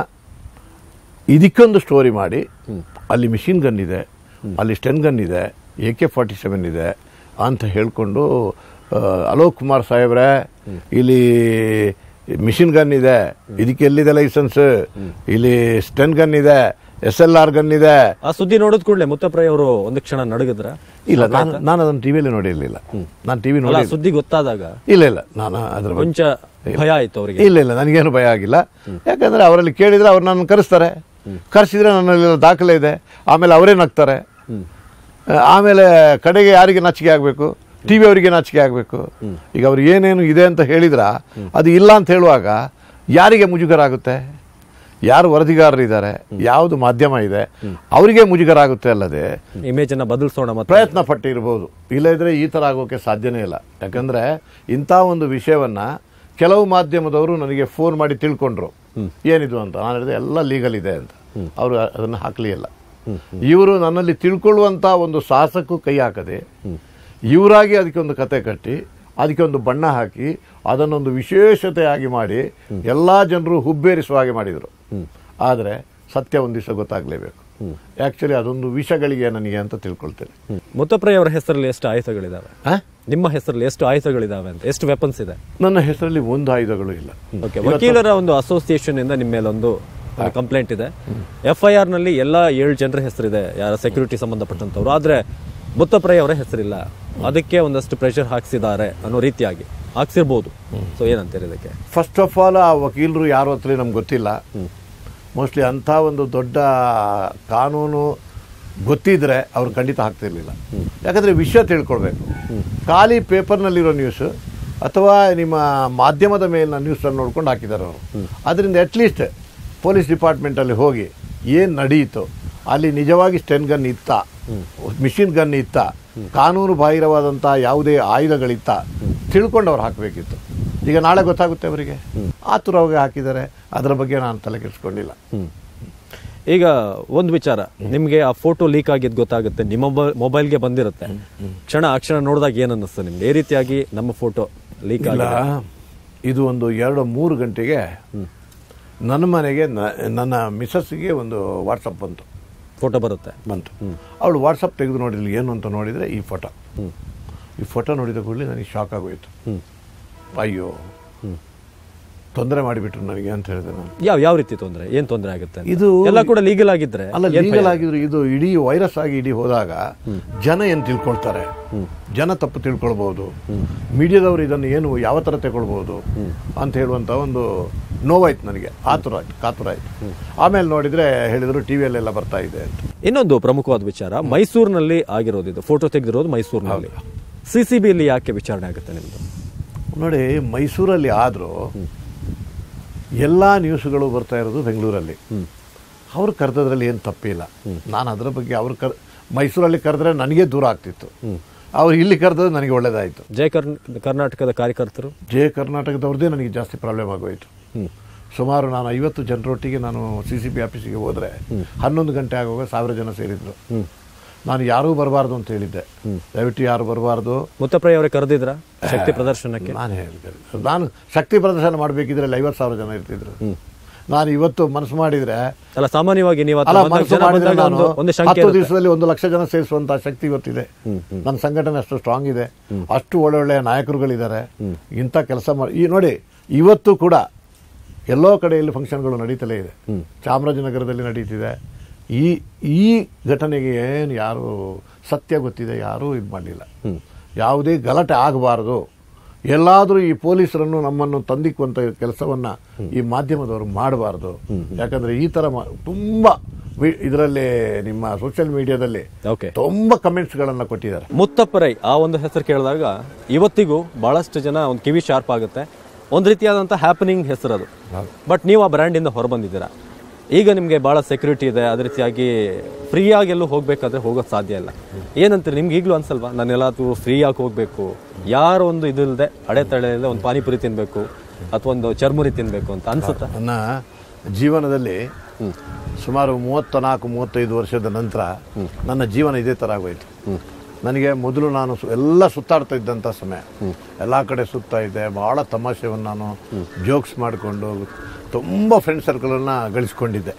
ಇದಕ್ಕೊಂದು ಸ್ಟೋರಿ ಮಾಡಿ ಅಲ್ಲಿ ಮಿಷಿನ್ ಗನ್ ಇದೆ. ಅಲ್ಲಿ ಸ್ಟೆನ್ ಗನ್ ಇದೆ ಎ ಕೆ ಫಾರ್ಟಿ ಸೆವೆನ್ ಇದೆ ಅಂತ ಹೇಳಿಕೊಂಡು ಅಲೋಕ್ ಕುಮಾರ್ ಸಾಹೇಬ್ರೆ ಇಲ್ಲಿ ಮಿಷಿನ್ ಗನ್ ಇದೆ ಇದಕ್ಕೆ ಎಲ್ಲಿದೆ ಲೈಸೆನ್ಸ್? ಇಲ್ಲಿ ಸ್ಟೆನ್ ಗನ್ ಇದೆ ಎಸ್ ಎಲ್ ಆರ್ ಗನ್ ಇದೆ. ಆ ಸುದ್ದಿ ನೋಡಿದ ಕೂಡಲೇ ಮುತ್ತಪ್ರೈ ಅವರು ಒಂದು ಕ್ಷಣ ನಡಗಿದ್ರೆ? ಇಲ್ಲ ನಾನು ನಾನು ಅದನ್ನು ಟಿವಿಯಲ್ಲಿ ನೋಡಿರಲಿಲ್ಲ. ನಾನು ಟಿವಿ ನೋಡಿ ಸುದ್ದಿ ಗೊತ್ತಾದಾಗ? ಇಲ್ಲ ಇಲ್ಲ ನಾನು ಅದ್ರ ಕೊಂಚ ಭಯ ಆಯ್ತು ಅವರಿಗೆ. ಇಲ್ಲ ಇಲ್ಲ ನನಗೇನು ಭಯ ಆಗಿಲ್ಲ. ಯಾಕಂದ್ರೆ ಅವರಲ್ಲಿ ಕೇಳಿದ್ರೆ ಅವ್ರು ನನ್ನ ಕರೆಸ್ತಾರೆ. ಕರೆಸಿದ್ರೆ ನನ್ನಲ್ಲಿ ದಾಖಲೆ ಇದೆ. ಆಮೇಲೆ ಅವರೇ ನಗ್ತಾರೆ. ಆಮೇಲೆ ಕಡೆಗೆ ಯಾರಿಗೆ ನಾಚಿಕೆ ಆಗಬೇಕು? ಟಿ ವಿ ಅವರಿಗೆ ನಾಚಿಕೆ ಆಗಬೇಕು? ಈಗ ಅವ್ರು ಏನೇನು ಇದೆ ಅಂತ ಹೇಳಿದ್ರ ಅದು ಇಲ್ಲ ಅಂತ ಹೇಳುವಾಗ ಯಾರಿಗೆ ಮುಜುಗರ ಆಗುತ್ತೆ ಯಾರು ವರದಿಗಾರರಿದ್ದಾರೆ? ಯಾವುದು ಮಾಧ್ಯಮ ಇದೆ? ಅವರಿಗೆ ಮುಜುಗರ ಆಗುತ್ತೆ ಅಲ್ಲದೆ ಇಮೇಜನ್ನು ಬದಲಿಸೋಣ ಪ್ರಯತ್ನ ಪಟ್ಟಿರ್ಬೋದು ಇಲ್ಲದಿದ್ರೆ ಈ ಥರ ಆಗೋಕೆ ಸಾಧ್ಯನೇ ಇಲ್ಲ. ಯಾಕಂದರೆ ಇಂಥ ಒಂದು ವಿಷಯವನ್ನು ಕೆಲವು ಮಾಧ್ಯಮದವರು ನನಗೆ ಫೋನ್ ಮಾಡಿ ತಿಳ್ಕೊಂಡ್ರು. ಏನಿದು ಅಂತ? ನಾನು ಹೇಳಿದೆ ಎಲ್ಲ ಲೀಗಲ್ ಇದೆ ಅಂತ. ಅವರು ಅದನ್ನು ಹಾಕಲಿಲ್ಲ ಇವರು ನನ್ನಲ್ಲಿ ತಿಳ್ಕೊಳ್ಳುವಂಥ ಒಂದು ಸಾಹಸಕ್ಕೂ ಕೈ ಹಾಕದೆ ಇವರಾಗಿ ಅದಕ್ಕೆ ಒಂದು ಕತೆ ಕಟ್ಟಿ ಅದಕ್ಕೆ ಒಂದು ಬಣ್ಣ ಹಾಕಿ ಅದನ್ನೊಂದು ವಿಶೇಷತೆಯಾಗಿ ಮಾಡಿ ಎಲ್ಲ ಜನರು ಹುಬ್ಬೇರಿಸುವ ಹಾಗೆ ಮಾಡಿದರು. ಆದರೆ ಸತ್ಯ ಒಂದು ದಿವಸ ಗೊತ್ತಾಗಲೇಬೇಕು. ಆ್ಯಕ್ಚುಲಿ ಅದೊಂದು ವಿಷಗಳಿಗೆ ನನಗೆ ಅಂತ ತಿಳ್ಕೊಳ್ತೇನೆ. ಮುತ್ತಪ್ರಯವರ ಹೆಸರಲ್ಲಿ ಎಷ್ಟು ಆಯುಧಗಳಿದಾವೆ? ನಿಮ್ಮ ಹೆಸರಲ್ಲಿ ಎಷ್ಟು ಆಯುಧಗಳಿದಾವೆ ಅಂತ ಎಷ್ಟು ವೆಪನ್ಸ್ ಇದೆ? ನನ್ನ ಹೆಸರಲ್ಲಿ ಒಂದು ಆಯುಧಗಳು ಇಲ್ಲ. ವಕೀಲರ ಒಂದು ಅಸೋಸಿಯೇಷನ್ ಇಂದ ನಿಮ್ಮ ಮೇಲೆ ಒಂದು ಕಂಪ್ಲೇಂಟ್ ಇದೆ. ಎಫ್ ಐ ಆರ್ನಲ್ಲಿ ನಲ್ಲಿ ಎಲ್ಲಾ ಏಳು ಜನರ ಹೆಸರಿದೆ. ಯಾರ ಸೆಕ್ಯೂರಿಟಿ ಸಂಬಂಧಪಟ್ಟಂಥವ್ರು ಆದ್ರೆ ಮುತ್ತಪ್ರೈ ಅವರ ಹೆಸರಿಲ್ಲ. ಅದಕ್ಕೆ ಒಂದಷ್ಟು ಪ್ರೆಷರ್ ಹಾಕ್ಸಿದ್ದಾರೆ ಅನ್ನೋ ರೀತಿಯಾಗಿ. ಹಾಕ್ಸಿರ್ಬೋದು. ಸೊ ಏನಂತೀರಿ ಇದಕ್ಕೆ? ಫಸ್ಟ್ ಆಫ್ ಆಲ್ ಆ ವಕೀಲರು ಯಾರು ಹತ್ರ ನಮ್ಗೆ ಗೊತ್ತಿಲ್ಲ. ಮೋಸ್ಟ್ಲಿ ಅಂಥ ಒಂದು ದೊಡ್ಡ ಕಾನೂನು ಗೊತ್ತಿದ್ರೆ ಅವ್ರು ಖಂಡಿತ ಹಾಕ್ತಿರ್ಲಿಲ್ಲ. ಯಾಕಂದರೆ ವಿಷಯ ತಿಳ್ಕೊಳ್ಬೇಕು. ಖಾಲಿ ಪೇಪರ್ನಲ್ಲಿರೋ ನ್ಯೂಸ್ ಅಥವಾ ನಿಮ್ಮ ಮಾಧ್ಯಮದ ಮೇಲಿನ ನ್ಯೂಸನ್ನು ನೋಡ್ಕೊಂಡು ಹಾಕಿದ್ದಾರೆ ಅವರು. ಅದರಿಂದ ಅಟ್ಲೀಸ್ಟ್ ಪೊಲೀಸ್ ಡಿಪಾರ್ಟ್ಮೆಂಟಲ್ಲಿ ಹೋಗಿ ಏನು ನಡೆಯಿತು ಅಲ್ಲಿ ನಿಜವಾಗಿ ಸ್ಟೆನ್ ಗನ್ ಇತ್ತ ಮಿಷಿನ್ ಗನ್ ಇತ್ತ ಕಾನೂನು ಬಾಹಿರವಾದಂಥ ಯಾವುದೇ ಆಯುಧಗಳಿತ್ತ ತಿಳ್ಕೊಂಡು ಅವ್ರು ಹಾಕಬೇಕಿತ್ತು. ಈಗ ನಾಳೆ ಗೊತ್ತಾಗುತ್ತೆ ಅವರಿಗೆ. ಆತುರವಾಗಿ ಹಾಕಿದ್ದಾರೆ. ಅದರ ಬಗ್ಗೆ ನಾನು ತಲೆ ಕೆಡಿಸ್ಕೊಂಡಿಲ್ಲ. ಈಗ ಒಂದು ವಿಚಾರ ನಿಮಗೆ ಆ ಫೋಟೋ ಲೀಕ್ ಆಗಿದ್ದು ಗೊತ್ತಾಗುತ್ತೆ ನಿಮ್ಮ ಮೊಬೈಲ್ ಮೊಬೈಲ್ಗೆ ಬಂದಿರುತ್ತೆ. ಕ್ಷಣ ಆ ಕ್ಷಣ ನೋಡಿದಾಗ ಏನು ಅನ್ನಿಸ್ತದೆ ನಿಮ್ಗೆ? ಈ ರೀತಿಯಾಗಿ ನಮ್ಮ ಫೋಟೋ ಲೀಕ್ ಆಗಿಲ್ಲ ಇದು ಒಂದು ಎರಡು ಮೂರು ಗಂಟೆಗೆ ನನ್ನ ಮನೆಗೆ ನನ್ನ ಮಿಸಸ್ಸಿಗೆ ಒಂದು ವಾಟ್ಸಪ್ ಬಂತು. ಫೋಟೋ ಬರುತ್ತೆ. ಬಂತು. ಅವಳು ವಾಟ್ಸಪ್ ತೆಗೆದು ನೋಡಿದ್ಲು ಏನು ಅಂತ ನೋಡಿದರೆ ಈ ಫೋಟೋ ಈ ಫೋಟೋ ನೋಡಿದ ಕೂಡಲೇ ನನಗೆ ಶಾಕ್ ಆಗೋಯ್ತು. ಅಯ್ಯೋ. ತೊಂದರೆ ಮಾಡಿಬಿಟ್ರು ನನಗೆ ಅಂತ ಹೇಳಿದೆ ನಾನು. ಯಾವ ಯಾವ ರೀತಿ ತೊಂದರೆ? ಏನು ತೊಂದರೆ ಆಗುತ್ತೆ ಇದು ಎಲ್ಲ ಕೂಡ ಲೀಗಲ್ ಆಗಿದ್ರೆ ಅಲ್ಲ ಲೀಗಲ್ ಆಗಿದ್ರು ಇದು ಇಡೀ ವೈರಸ್ ಆಗಿ ಇಡೀ ಹೋದಾಗ ಜನ ಏನು ತಿಳ್ಕೊಳ್ತಾರೆ? ಜನ ತಪ್ಪು ತಿಳ್ಕೊಳ್ಬಹುದು ಮೀಡಿಯಾದವರು ಇದನ್ನು ಏನು ಯಾವ ಥರ ತಗೊಳ್ಬಹುದು ಅಂತ ಹೇಳುವಂಥ ಒಂದು ನೋವಾಯ್ತು ನನಗೆ. ಆತುರ ಆಯ್ತು ಕಾತುರ ಆಯ್ತು. ಆಮೇಲೆ ನೋಡಿದ್ರೆ ಹೇಳಿದ್ರು ಟಿ ವಿಯಲ್ಲೆಲ್ಲ ಬರ್ತಾ ಇದೆ ಅಂತ. ಇನ್ನೊಂದು ಪ್ರಮುಖವಾದ ವಿಚಾರ ಮೈಸೂರಿನಲ್ಲಿ ಆಗಿರೋದು ಇದು. ಫೋಟೋ ತೆಗೆದಿರೋದು ಮೈಸೂರಿನಲ್ಲಿ. ಸಿ ಸಿ ಬಿ ಅಲ್ಲಿ ಯಾಕೆ ವಿಚಾರಣೆ ಆಗುತ್ತೆ ನಿಮ್ದು? ನೋಡಿ ಮೈಸೂರಲ್ಲಿ ಆದರೂ ಎಲ್ಲ ನ್ಯೂಸ್ಗಳು ಬರ್ತಾ ಇರೋದು ಬೆಂಗಳೂರಲ್ಲಿ. ಅವ್ರು ಕರೆದ್ರಲ್ಲಿ ಏನು ತಪ್ಪಿಲ್ಲ. ನಾನು ಅದರ ಬಗ್ಗೆ ಅವ್ರು ಕರ್ ಮೈಸೂರಲ್ಲಿ ಕರೆದ್ರೆ ನನಗೆ ದೂರ ಆಗ್ತಿತ್ತು. ಅವ್ರು ಇಲ್ಲಿ ಕರೆದ್ರೆ ನನಗೆ ಒಳ್ಳೇದಾಯಿತು. ಜಯ ಕರ್ ಕರ್ನಾಟಕದ ಕಾರ್ಯಕರ್ತರು? ಜಯ ಕರ್ನಾಟಕದವ್ರದ್ದೇ ನನಗೆ ಜಾಸ್ತಿ ಪ್ರಾಬ್ಲಮ್ ಆಗೋಯಿತು. ಸುಮಾರು ನಾನು ಐವತ್ತು ಜನರೊಟ್ಟಿಗೆ ನಾನು ಸಿ ಸಿ ಬಿ ಆಫೀಸಿಗೆ ಹೋದರೆ ಹನ್ನೊಂದು ಗಂಟೆ ಆಗುವಾಗ ಸಾವಿರ ಜನ ಸೇರಿದ್ರು. ನಾನು ಯಾರೂ ಬರಬಾರ್ದು ಅಂತ ಹೇಳಿದ್ದೆ. ದಯವಿಟ್ಟು ಯಾರು ಬರಬಾರ್ದು. ಮುತ್ತಪ್ರಯ್ಯ ಅವರೇ ಕರೆದಿದ್ರ ಶಕ್ತಿ ಪ್ರದರ್ಶನಕ್ಕೆ? ನಾನು ಹೇಳಿದ್ದೆ ನಾನು ಶಕ್ತಿ ಪ್ರದರ್ಶನ ಮಾಡಬೇಕಿದ್ರೆ ಐವತ್ತು ಸಾವಿರ ಜನ ಇರ್ತಿದ್ರು. ನಾನು ಇವತ್ತು ಮನಸ್ಸು ಮಾಡಿದ್ರೆ ಅಲ್ಲ ಸಾಮಾನ್ಯವಾಗಿ ನೀವು ಮನಸ್ಸು ಮಾಡಿದ್ರೆ ನಾನು ಹತ್ತು. ದಿವಸದಲ್ಲಿ ಒಂದು ಲಕ್ಷ ಜನ ಸೇರಿಸುವಂತ ಶಕ್ತಿ ಇವತ್ತಿದೆ. ನನ್ನ ಸಂಘಟನೆ ಅಷ್ಟು ಸ್ಟ್ರಾಂಗ್ ಇದೆ. ಅಷ್ಟು ಒಳ್ಳೊಳ್ಳೆಯ ನಾಯಕರುಗಳಿದ್ದಾರೆ. ಇಂಥ ಕೆಲಸ ಮಾಡಿ ಈ ನೋಡಿ ಇವತ್ತು ಕೂಡ ಎಲ್ಲೋ ಕಡೆಯಲ್ಲಿ ಫಂಕ್ಷನ್ಗಳು ನಡೀತಲೇ ಇದೆ. ಚಾಮರಾಜನಗರದಲ್ಲಿ ನಡೀತಿದೆ. ಈ ಈ ಘಟನೆಗೆ ಏನು ಯಾರು ಸತ್ಯ ಗೊತ್ತಿದೆ ಯಾರೂ ಇದು ಮಾಡಲಿಲ್ಲ. ಯಾವುದೇ ಗಲಾಟೆ ಆಗಬಾರದು. ಎಲ್ಲಾದರೂ ಈ ಪೊಲೀಸರನ್ನು ನಮ್ಮನ್ನು ತಂದಿಕ್ಕುವಂಥ ಕೆಲಸವನ್ನು ಈ ಮಾಧ್ಯಮದವರು ಮಾಡಬಾರ್ದು. ಯಾಕಂದರೆ ಈ ಥರ ತುಂಬ ತುಂಬಾ ಇದರಲ್ಲಿ ನಿಮ್ಮ ಸೋಷಿಯಲ್ ಮೀಡಿಯಾದಲ್ಲಿ ಓಕೆ. ಕಮೆಂಟ್ಸ್ಗಳನ್ನು ಕಮೆಂಟ್ಸ್ ಗಳನ್ನ ಕೊಟ್ಟಿದ್ದಾರೆ ಮುತ್ತಪ್ಪರೈ ಆ ಒಂದು ಹೆಸರು ಕೇಳಿದಾಗ ಇವತ್ತಿಗೂ ಭಾಳಷ್ಟು ಜನ ಒಂದು ಕಿವಿ ಶಾರ್ಪ್ ಆಗುತ್ತೆ. ಒಂದು ರೀತಿಯಾದಂಥ ಹ್ಯಾಪನಿಂಗ್ ಹೆಸರು ಅದು. ಬಟ್ ನೀವು ಆ ಬ್ರ್ಯಾಂಡಿಂದ ಹೊರಬಂದಿದ್ದೀರಾ? ಈಗ ನಿಮಗೆ ಭಾಳ ಸೆಕ್ಯೂರಿಟಿ ಇದೆ. ಅದೇ ರೀತಿಯಾಗಿ ಫ್ರೀಯಾಗಿ ಎಲ್ಲೂ ಹೋಗಬೇಕಾದ್ರೆ ಹೋಗೋದು ಸಾಧ್ಯ ಇಲ್ಲ. ಏನಂತೀರಿ? ನಿಮ್ಗೆ ಈಗಲೂ ಅನ್ಸಲ್ವಾ? ನಾನೆಲ್ಲಾದ್ರೂ ಫ್ರೀಯಾಗಿ ಹೋಗಬೇಕು. ಯಾರೋ ಒಂದು ಇದಿಲ್ಲದೆ ಅಡೆತಡೆ ಇಲ್ಲದೆ ಒಂದು ಪಾನಿಪುರಿ ತಿನ್ನಬೇಕು ಅಥವಾ ಒಂದು ಚರ್ಮುರಿ ತಿನ್ನಬೇಕು ಅಂತ ಅನ್ಸುತ್ತೆ? ನನ್ನ ಜೀವನದಲ್ಲಿ ಸುಮಾರು ಮೂವತ್ತ ನಾಲ್ಕು ಮೂವತ್ತೈದು ವರ್ಷದ ನಂತರ ನನ್ನ ಜೀವನ ಇದೇ ಥರ ಆಗೋಯ್ತು. ನನಗೆ ಮೊದಲು ನಾನು ಎಲ್ಲ ಸುತ್ತಾಡ್ತಾ ಇದ್ದಂಥ ಸಮಯ. ಎಲ್ಲ ಕಡೆ ಸುತ್ತಾ ಇದ್ದೆ. ಭಾಳ ತಮಾಷೆಯನ್ನು ನಾನು ಜೋಕ್ಸ್ ಮಾಡಿಕೊಂಡು ತುಂಬ ಫ್ರೆಂಡ್ ಸರ್ಕಲನ್ನು ಗಳಿಸ್ಕೊಂಡಿದ್ದೆ.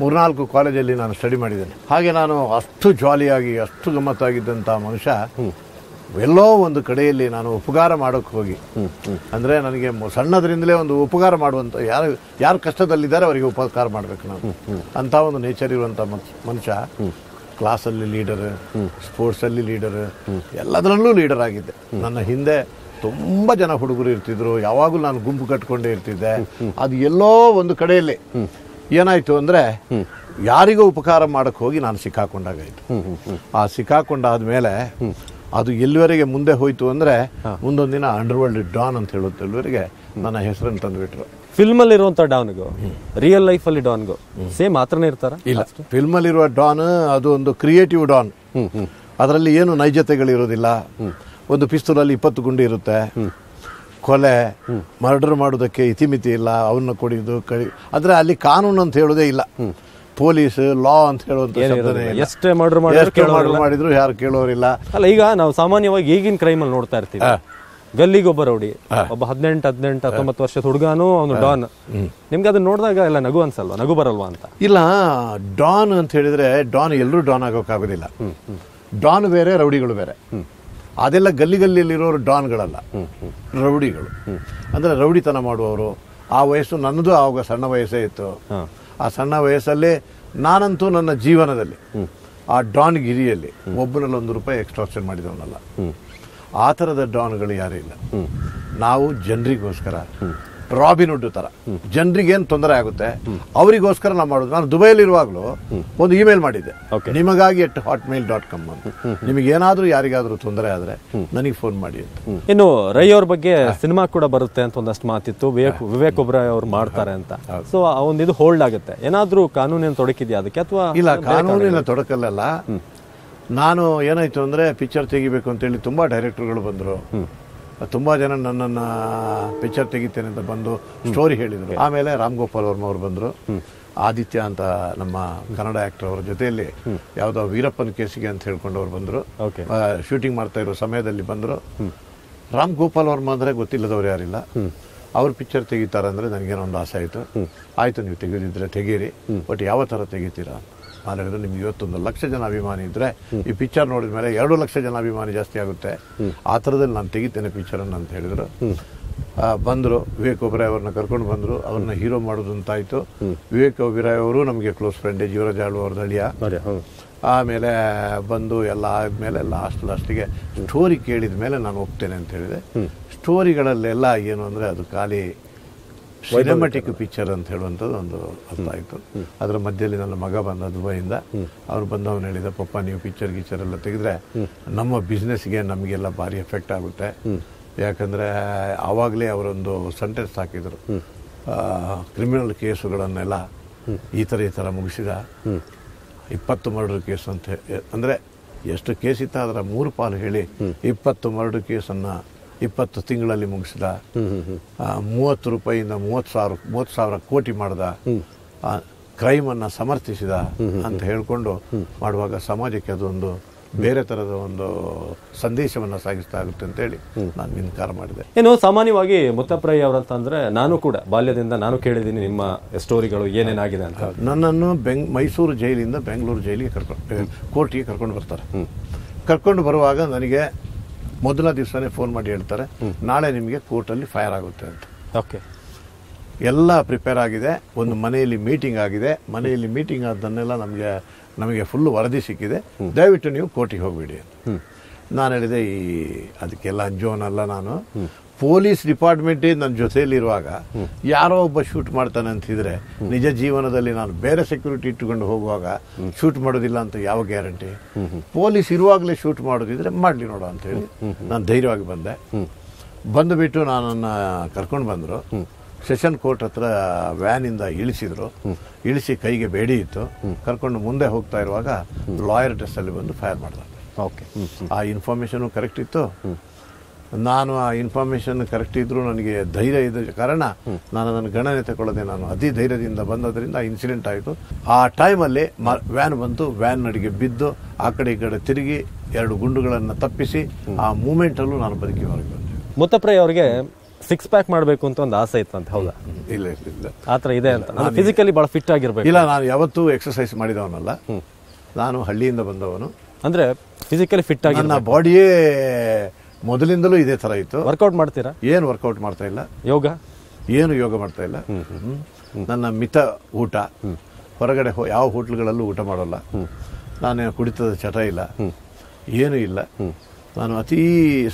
ಮೂರ್ನಾಲ್ಕು ಕಾಲೇಜಲ್ಲಿ ನಾನು ಸ್ಟಡಿ ಮಾಡಿದ್ದೇನೆ. ಹಾಗೆ ನಾನು ಅಷ್ಟು ಜಾಲಿಯಾಗಿ ಅಷ್ಟು ಗಮ್ಮತ್ತಾಗಿದ್ದಂಥ ಮನುಷ್ಯ ಎಲ್ಲೋ ಒಂದು ಕಡೆಯಲ್ಲಿ ನಾನು ಉಪಕಾರ ಮಾಡೋಕ್ಕೆ ಹೋಗಿ. ಅಂದರೆ ನನಗೆ ಸಣ್ಣದರಿಂದಲೇ ಒಂದು ಉಪಕಾರ ಮಾಡುವಂಥ ಯಾರು ಯಾರು ಕಷ್ಟದಲ್ಲಿದ್ದಾರೆ ಅವರಿಗೆ ಉಪಕಾರ ಮಾಡಬೇಕು ನಾನು. ಅಂಥ ಒಂದು ನೇಚರ್ ಇರುವಂಥ ಮನುಷ್ಯ ಕ್ಲಾಸಲ್ಲಿ ಲೀಡರ್ ಸ್ಪೋರ್ಟ್ಸಲ್ಲಿ ಲೀಡರ್ ಎಲ್ಲದರಲ್ಲೂ ಲೀಡರ್ ಆಗಿದ್ದೆ. ನನ್ನ ಹಿಂದೆ ತುಂಬ ಜನ ಹುಡುಗರು ಇರ್ತಿದ್ರು. ಯಾವಾಗಲೂ ನಾನು ಗುಂಪು ಕಟ್ಕೊಂಡೇ ಇರ್ತಿದ್ದೆ. ಅದು ಎಲ್ಲೋ ಒಂದು ಕಡೆಯಲ್ಲಿ ಏನಾಯ್ತು ಅಂದ್ರೆ ಯಾರಿಗೋ ಉಪಕಾರ ಮಾಡಕ್ ಹೋಗಿ ನಾನು ಸಿಕ್ಕಾಕೊಂಡಾಗಾಯ್ತು ಆ ಸಿಕ್ಕಾಕೊಂಡಾದ್ಮೇಲೆ ಅದು ಎಲ್ಲಿವರೆಗೆ ಮುಂದೆ ಹೋಯ್ತು ಅಂದ್ರೆ ಮುಂದೊಂದು ದಿನ ಅಂಡರ್ವರ್ಲ್ಡ್ ಡಾನ್ ಅಂತ ಹೇಳುತ್ತೆ ಎಲ್ಲಿವರೆಗೆ ನನ್ನ ಹೆಸರನ್ನು ತಂದುಬಿಟ್ರು. ಫಿಲ್ಮಲ್ಲಿ ಇರುವಂಥ ಡಾನ್ಗೂ ರಿಯಲ್ ಲೈಫಲ್ಲಿ ಡಾನ್ಗೂ ಸೇಮ್ ಮಾತ್ರನೇ ಇರ್ತಾರ? ಇಲ್ಲ. ಫಿಲ್ಮಲ್ಲಿರುವ ಡಾನ್ ಅದು ಒಂದು ಕ್ರಿಯೇಟಿವ್ ಡಾನ್ ಅದರಲ್ಲಿ ಏನು ನೈಜತೆಗಳಿರೋದಿಲ್ಲ. ಒಂದು ಪಿಸ್ತೂಲಲ್ಲಿ ಇಪ್ಪತ್ತು ಗುಂಡಿ ಇರುತ್ತೆ. ಕೊಲೆ ಮರ್ಡರ್ ಮಾಡೋದಕ್ಕೆ ಇತಿಮಿತಿ ಇಲ್ಲ ಅವನ್ನ ಕೊಡಿದು ಕಳಿ ಅಂದ್ರೆ ಅಲ್ಲಿ ಕಾನೂನು ಅಂತ ಹೇಳೋದೇ ಇಲ್ಲ. ಪೊಲೀಸ್ ಲಾ ಅಂತ ಹೇಳುವಂತ. ಎಷ್ಟೇ ಮರ್ಡರ್ ಮಾಡಿದ್ರು ಯಾರು ಕೇಳೋರಿಲ್ಲ. ಅಲ್ಲ ಈಗ ನಾವು ಸಾಮಾನ್ಯವಾಗಿ ಈಗಿನ ಕ್ರೈಮ್ ಅಲ್ಲಿ ನೋಡ್ತಾ ಇರ್ತೀವಿ. ಗಲ್ಲಿಗೊಬ್ಬ ರೌಡಿ ಒಬ್ಬ ಹದಿನೆಂಟು ಹದಿನೆಂಟು ಹತ್ತೊಂಬತ್ತು ವರ್ಷದ ಹುಡುಗಾನು ಅವನು ಡಾನ್. ನಿಮ್ಗೆ ಅದನ್ನ ನೋಡಿದಾಗ ಎಲ್ಲ ನಗು ಅನ್ಸಲ್ವ? ನಗು ಬರಲ್ವಾ ಅಂತ? ಇಲ್ಲ ಡಾನ್ ಅಂತ ಹೇಳಿದ್ರೆ ಡಾನ್ ಎಲ್ಲರೂ ಡಾನ್ ಆಗೋಕ್ಕಾಗೋದಿಲ್ಲ. ಡಾನ್ ಬೇರೆ ರೌಡಿಗಳು ಬೇರೆ. ಅದೆಲ್ಲ ಗಲ್ಲಿ ಗಲ್ಲಿಯಲ್ಲಿರೋರು ಡಾನ್ಗಳಲ್ಲ ರೌಡಿಗಳು. ಅಂದ್ರೆ ರೌಡಿತನ ಮಾಡುವವರು. ಆ ವಯಸ್ಸು ನನ್ನದು ಆವಾಗ ಸಣ್ಣ ವಯಸ್ಸೇ ಇತ್ತು. ಆ ಸಣ್ಣ ವಯಸ್ಸಲ್ಲೇ ನಾನಂತೂ ನನ್ನ ಜೀವನದಲ್ಲಿ ಆ ಡಾನ್ ಗಿರಿಯಲ್ಲಿ ಒಬ್ಬನಲ್ಲಿ ಒಂದು ರೂಪಾಯಿ ಎಕ್ಸ್ಟ್ರಾಕ್ಷನ್ ಮಾಡಿದವನಲ್ಲ. ಆ ಥರದ ಡಾನ್ಗಳು ಯಾರೂ ಇಲ್ಲ. ನಾವು ಜನರಿಗೋಸ್ಕರ ರಾಬಿನ್ವುಡ್ ತರ. ಜನರಿಗೆ ಏನ್ ತೊಂದರೆ ಆಗುತ್ತೆ? ಅವರಿಗೋಸ್ಕರ ನಾವು ಮಾಡೋದು. ನಾನು ದುಬೈಲಿ ಇರುವಾಗಲೂ ಒಂದು ಇಮೇಲ್ ಮಾಡಿದ್ದೆ. ನಿಮಗಾಗಿ at hot mail dot com ಅಂತ. ನಿಮಗೆ ಏನಾದ್ರೂ ಯಾರಿಗಾದ್ರೂ ತೊಂದರೆ ಆದ್ರೆ ನನಗೆ ಫೋನ್ ಮಾಡಿ ಅಂತ. ಇನ್ನು ರೈ ಅವ್ರ ಬಗ್ಗೆ ಸಿನಿಮಾ ಕೂಡ ಬರುತ್ತೆ ಅಂತ ಒಂದಷ್ಟು ಮಾತಿತ್ತು. ವಿವೇಕ್ ವಿವೇಕ್ ಒಬ್ರಾಯ್ ಅವ್ರು ಮಾಡ್ತಾರೆ ಅಂತ. ಸೊ ಆ ಒಂದು ಇದು ಹೋಲ್ಡ್ ಆಗುತ್ತೆ. ಏನಾದ್ರೂ ಕಾನೂನೇನು ತೊಡಕಿದ್ಯಾ ಅದಕ್ಕೆ ಅಥವಾ ಇಲ್ಲ ಕಾನೂನಿನ ತೊಡಕಲ್ಲ? ನಾನು ಏನಾಯ್ತು ಅಂದ್ರೆ ಪಿಕ್ಚರ್ ತೆಗಿಬೇಕು ಅಂತೇಳಿ ತುಂಬಾ ಡೈರೆಕ್ಟರ್ಗಳು ಬಂದ್ರು. ತುಂಬಾ ಜನ ನನ್ನನ್ನು ಪಿಕ್ಚರ್ ತೆಗಿತೇನೆ ಅಂತ ಬಂದು ಸ್ಟೋರಿ ಹೇಳಿದರು. ಆಮೇಲೆ ರಾಮ್ ಗೋಪಾಲ್ ವರ್ಮ ಅವರು ಬಂದ್ರು. ಆದಿತ್ಯ ಅಂತ ನಮ್ಮ ಕನ್ನಡ ಆಕ್ಟರ್ ಅವರ ಜೊತೆಯಲ್ಲಿ ಯಾವುದೋ ವೀರಪ್ಪನ ಕೇಸಿಗೆ ಅಂತ ಹೇಳ್ಕೊಂಡು ಅವ್ರು ಬಂದ್ರು. ಶೂಟಿಂಗ್ ಮಾಡ್ತಾ ಇರೋ ಸಮಯದಲ್ಲಿ ಬಂದ್ರು. ರಾಮ್ ಗೋಪಾಲ್ ವರ್ಮ ಅಂದರೆ ಗೊತ್ತಿಲ್ಲದವ್ರು ಯಾರಿಲ್ಲ. ಅವ್ರ ಪಿಕ್ಚರ್ ತೆಗಿತಾರ ಅಂದ್ರೆ ನನಗೇನೋ ಒಂದು ಆಸೆ ಆಯ್ತು. ಆಯಿತು ನೀವು ತೆಗೆದಿದ್ರೆ ತೆಗೀರಿ. ಬಟ್ ಯಾವ ತರ ತೆಗಿತೀರಾ ಹೇಳಿದ್ರೆ ನಿಮ್ಗೆ ಇವತ್ತೊಂದು ಲಕ್ಷ ಜನ ಅಭಿಮಾನಿ ಇದ್ರೆ ಈ ಪಿಕ್ಚರ್ ನೋಡಿದ ಮೇಲೆ ಎರಡು ಲಕ್ಷ ಜನ ಅಭಿಮಾನಿ ಜಾಸ್ತಿ ಆಗುತ್ತೆ. ಆ ಥರದಲ್ಲಿ ನಾನು ತೆಗಿತೇನೆ ಪಿಕ್ಚರನ್ನು ಅಂತ ಹೇಳಿದ್ರು. ಬಂದರು ವಿವೇಕ್ ಒಬ್ರಾಯ್ ಅವ್ರನ್ನ ಕರ್ಕೊಂಡು ಬಂದ್ರು ಅವ್ರನ್ನ ಹೀರೋ ಮಾಡೋದು ಅಂತಾಯ್ತು ವಿವೇಕ್ ಒಬ್ರಾಯ್ ಅವರು ನಮಗೆ ಕ್ಲೋಸ್ ಫ್ರೆಂಡ್ ಜೀವರಾಜ್ ಆಳು ಅವ್ರ ದಳಿಯ ಆಮೇಲೆ ಬಂದು ಎಲ್ಲ ಆದಮೇಲೆ ಲಾಸ್ಟ್ ಲಾಸ್ಟಿಗೆ ಸ್ಟೋರಿ ಕೇಳಿದ ಮೇಲೆ ನಾನು ಹೋಗ್ತೇನೆ ಅಂತ ಹೇಳಿದೆ. ಸ್ಟೋರಿಗಳಲ್ಲೆಲ್ಲ ಏನು ಅಂದರೆ ಅದು ಖಾಲಿ ಸಿನಿಮಾಟಿಕ್ ಪಿಕ್ಚರ್ ಅಂತ ಹೇಳುವಂಥದ್ದು ಒಂದು ಅರ್ಥ ಆಯಿತು. ಅದರ ಮಧ್ಯದಲ್ಲಿ ನನ್ನ ಮಗ ಬಂದ ದುಬೈಯಿಂದ. ಅವ್ರು ಬಂದವನು ಹೇಳಿದ ಪಪ್ಪ ನೀವು ಪಿಕ್ಚರ್ ಗಿಚ್ಚರ್ ಎಲ್ಲ ತೆಗೆದ್ರೆ ನಮ್ಮ ಬಿಸ್ನೆಸ್ಗೆ ನಮಗೆಲ್ಲ ಭಾರಿ ಎಫೆಕ್ಟ್ ಆಗುತ್ತೆ. ಯಾಕಂದರೆ ಆವಾಗಲೇ ಅವರೊಂದು ಸೆಂಟೆನ್ಸ್ ಹಾಕಿದರು. ಕ್ರಿಮಿನಲ್ ಕೇಸುಗಳನ್ನೆಲ್ಲ ಈ ಥರ ಈ ಥರ ಮುಗಿಸಿದ. ಇಪ್ಪತ್ತು ಮರ್ಡರ್ ಕೇಸ್ ಅಂತ ಅಂದರೆ ಅಂದ್ರೆ ಎಷ್ಟು ಕೇಸ್ ಇತ್ತು ಅದರ ಮೂರು ಪಾಲು ಹೇಳಿ. ಇಪ್ಪತ್ತು ಮರ್ಡರ್ ಕೇಸನ್ನ ಇಪ್ಪತ್ತು ತಿಂಗಳಲ್ಲಿ ಮುಗಿಸಿದ ಮೂವತ್ತು ರೂಪಾಯಿಯಿಂದ ಮೂವತ್ತು ಸಾವಿರ ಮೂವತ್ತು ಸಾವಿರ ಕೋಟಿ ಮಾಡ್ದ ಕ್ರೈಮ್ ಅನ್ನ ಸಮರ್ಥಿಸಿದ ಅಂತ ಹೇಳ್ಕೊಂಡು ಮಾಡುವಾಗ ಸಮಾಜಕ್ಕೆ ಅದೊಂದು ಬೇರೆ ತರದ ಒಂದು ಸಂದೇಶವನ್ನ ಸಾಗಿಸ್ತಾ ಆಗುತ್ತೆ ಅಂತ ಹೇಳಿ ನಾನು ನಿನ್ಕಾರ ಮಾಡಿದೆ. ಏನು ಸಾಮಾನ್ಯವಾಗಿ ಮುತ್ತಪ್ರಯ್ಯ ಅವರಂತ ಅಂದ್ರೆ ನಾನು ಕೂಡ ಬಾಲ್ಯದಿಂದ ನಾನು ಕೇಳಿದ್ದೀನಿ ನಿಮ್ಮ ಸ್ಟೋರಿಗಳು ಏನೇನಾಗಿದೆ ಅಂತ. ನನ್ನನ್ನು ಬೆಂಗ್ ಮೈಸೂರು ಜೈಲಿಂದ ಬೆಂಗಳೂರು ಜೈಲಿಗೆ ಕರ್ಕೊಂಡು ಕೋರ್ಟಿಗೆ ಕರ್ಕೊಂಡು ಬರ್ತಾರೆ. ಕರ್ಕೊಂಡು ಬರುವಾಗ ನನಗೆ ಮೊದಲ ದಿವಸನೇ ಫೋನ್ ಮಾಡಿ ಹೇಳ್ತಾರೆ ನಾಳೆ ನಿಮಗೆ ಕೋರ್ಟಲ್ಲಿ ಫೈರ್ ಆಗುತ್ತೆ ಅಂತ. ಓಕೆ. ಎಲ್ಲ ಪ್ರಿಪೇರ್ ಆಗಿದೆ ಒಂದು ಮನೆಯಲ್ಲಿ ಮೀಟಿಂಗ್ ಆಗಿದೆ. ಮನೆಯಲ್ಲಿ ಮೀಟಿಂಗ್ ಆದನ್ನೆಲ್ಲ ನಮಗೆ ನಮಗೆ ಫುಲ್ ವರದಿ ಸಿಕ್ಕಿದೆ. ದಯವಿಟ್ಟು ನೀವು ಕೋರ್ಟಿಗೆ ಹೋಗ್ಬಿಡಿ ಅಂತ. ನಾನು ಹೇಳಿದೆ ಈ ಅದಕ್ಕೆಲ್ಲ ಅಂಜೋನಲ್ಲ ನಾನು. ಪೊಲೀಸ್ ಡಿಪಾರ್ಟ್ಮೆಂಟೇ ನನ್ನ ಜೊತೆಯಲ್ಲಿರುವಾಗ ಯಾರೋ ಒಬ್ಬ ಶೂಟ್ ಮಾಡ್ತಾನೆ ಅಂತಿದ್ರೆ ನಿಜ ಜೀವನದಲ್ಲಿ ನಾನು ಬೇರೆ ಸೆಕ್ಯೂರಿಟಿ ಇಟ್ಟುಕೊಂಡು ಹೋಗುವಾಗ ಶೂಟ್ ಮಾಡೋದಿಲ್ಲ ಅಂತ ಯಾವ ಗ್ಯಾರಂಟಿ? ಪೊಲೀಸ್ ಇರುವಾಗಲೇ ಶೂಟ್ ಮಾಡೋದಿದ್ರೆ ಮಾಡಲಿ ನೋಡ ಅಂತ ಹೇಳಿ ನಾನು ಧೈರ್ಯವಾಗಿ ಬಂದೆ. ಬಂದುಬಿಟ್ಟು ನಾನು ನನ್ನನ್ನು ಕರ್ಕೊಂಡು ಬಂದರು. ಸೆಷನ್ ಕೋರ್ಟ್ ಹತ್ರ ವ್ಯಾನಿಂದ ಇಳಿಸಿದ್ರು. ಇಳಿಸಿ ಕೈಗೆ ಬೇಡಿ ಇತ್ತು. ಕರ್ಕೊಂಡು ಮುಂದೆ ಹೋಗ್ತಾ ಇರುವಾಗ ಲಾಯರ್ ಡ್ರೆಸ್ಸಲ್ಲಿ ಬಂದು ಫೈರ್ ಮಾಡ್ತಾರೆ ಓಕೆ. ಆ ಇನ್ಫಾರ್ಮೇಶನು ಕರೆಕ್ಟ್ ಇತ್ತು. ನಾನು ಆ ಇನ್ಫಾರ್ಮೇಷನ್ ಕರೆಕ್ಟ್ ಇದ್ರು ನನಗೆ ಧೈರ್ಯ ಇದ್ದ ಕಾರಣ ನಾನು ನನ್ನ ಗಣನೆ ತಗೊಳ್ಳದೆ ನಾನು ಅತಿ ಧೈರ್ಯದಿಂದ ಬಂದದ್ರಿಂದ ಇನ್ಸಿಡೆಂಟ್ ಆಯಿತು. ಆ ಟೈಮಲ್ಲಿ ವ್ಯಾನ್ ಬಂತು. ವ್ಯಾನ್ ನಡಿಗೆ ಬಿದ್ದು ಆ ಕಡೆ ಈ ಕಡೆ ತಿರುಗಿ ಎರಡು ಗುಂಡುಗಳನ್ನು ತಪ್ಪಿಸಿ ಆ ಮೂಮೆಂಟಲ್ಲೂ ನಾನು ಬದುಕಿ ಹೊರಗೆ ಬಂದೆ. ಮುತ್ತಪ್ರೈ ಅವರಿಗೆ ಸಿಕ್ಸ್ ಪ್ಯಾಕ್ ಮಾಡಬೇಕು ಅಂತ ಒಂದು ಆಸೆ ಇತ್ತಂತೆ ಹೌದಾ? ಇಲ್ಲ ಇಲ್ಲ ಆ ಆತರ ಇದೆ ಅಂತ. ನಾನು ಫಿಸಿಕಲಿ ಬಹಳ ಫಿಟ್ ಆಗಿರ್ಬೇಕು. ಇಲ್ಲ ನಾನು ಯಾವತ್ತೂ ಎಕ್ಸಸೈಸ್ ಮಾಡಿದವನಲ್ಲ. ನಾನು ಹಳ್ಳಿಯಿಂದ ಬಂದವನು. ಅಂದ್ರೆ ಫಿಸಿಕಲಿ ಫಿಟ್ ಆಗಿ ನನ್ನ ಬಾಡಿಯೇ ಮೊದಲಿಂದಲೂ ಇದೇ ತರ ಇತ್ತು. ವರ್ಕೌಟ್ ಮಾಡ್ತೀರಾ? ಏನು ವರ್ಕೌಟ್ ಮಾಡ್ತಾ ಇಲ್ಲ. ಯೋಗ? ಏನು ಯೋಗ ಮಾಡ್ತಾ ಇಲ್ಲ. ನನ್ನ ಮಿತ ಊಟ. ಹೊರಗಡೆ ಯಾವ ಹೋಟ್ಲ್ಗಳಲ್ಲೂ ಊಟ ಮಾಡೋಲ್ಲ. ನಾನು ಕುಡಿತದ ಚಟ ಇಲ್ಲ. ಏನೂ ಇಲ್ಲ. ನಾನು ಅತೀ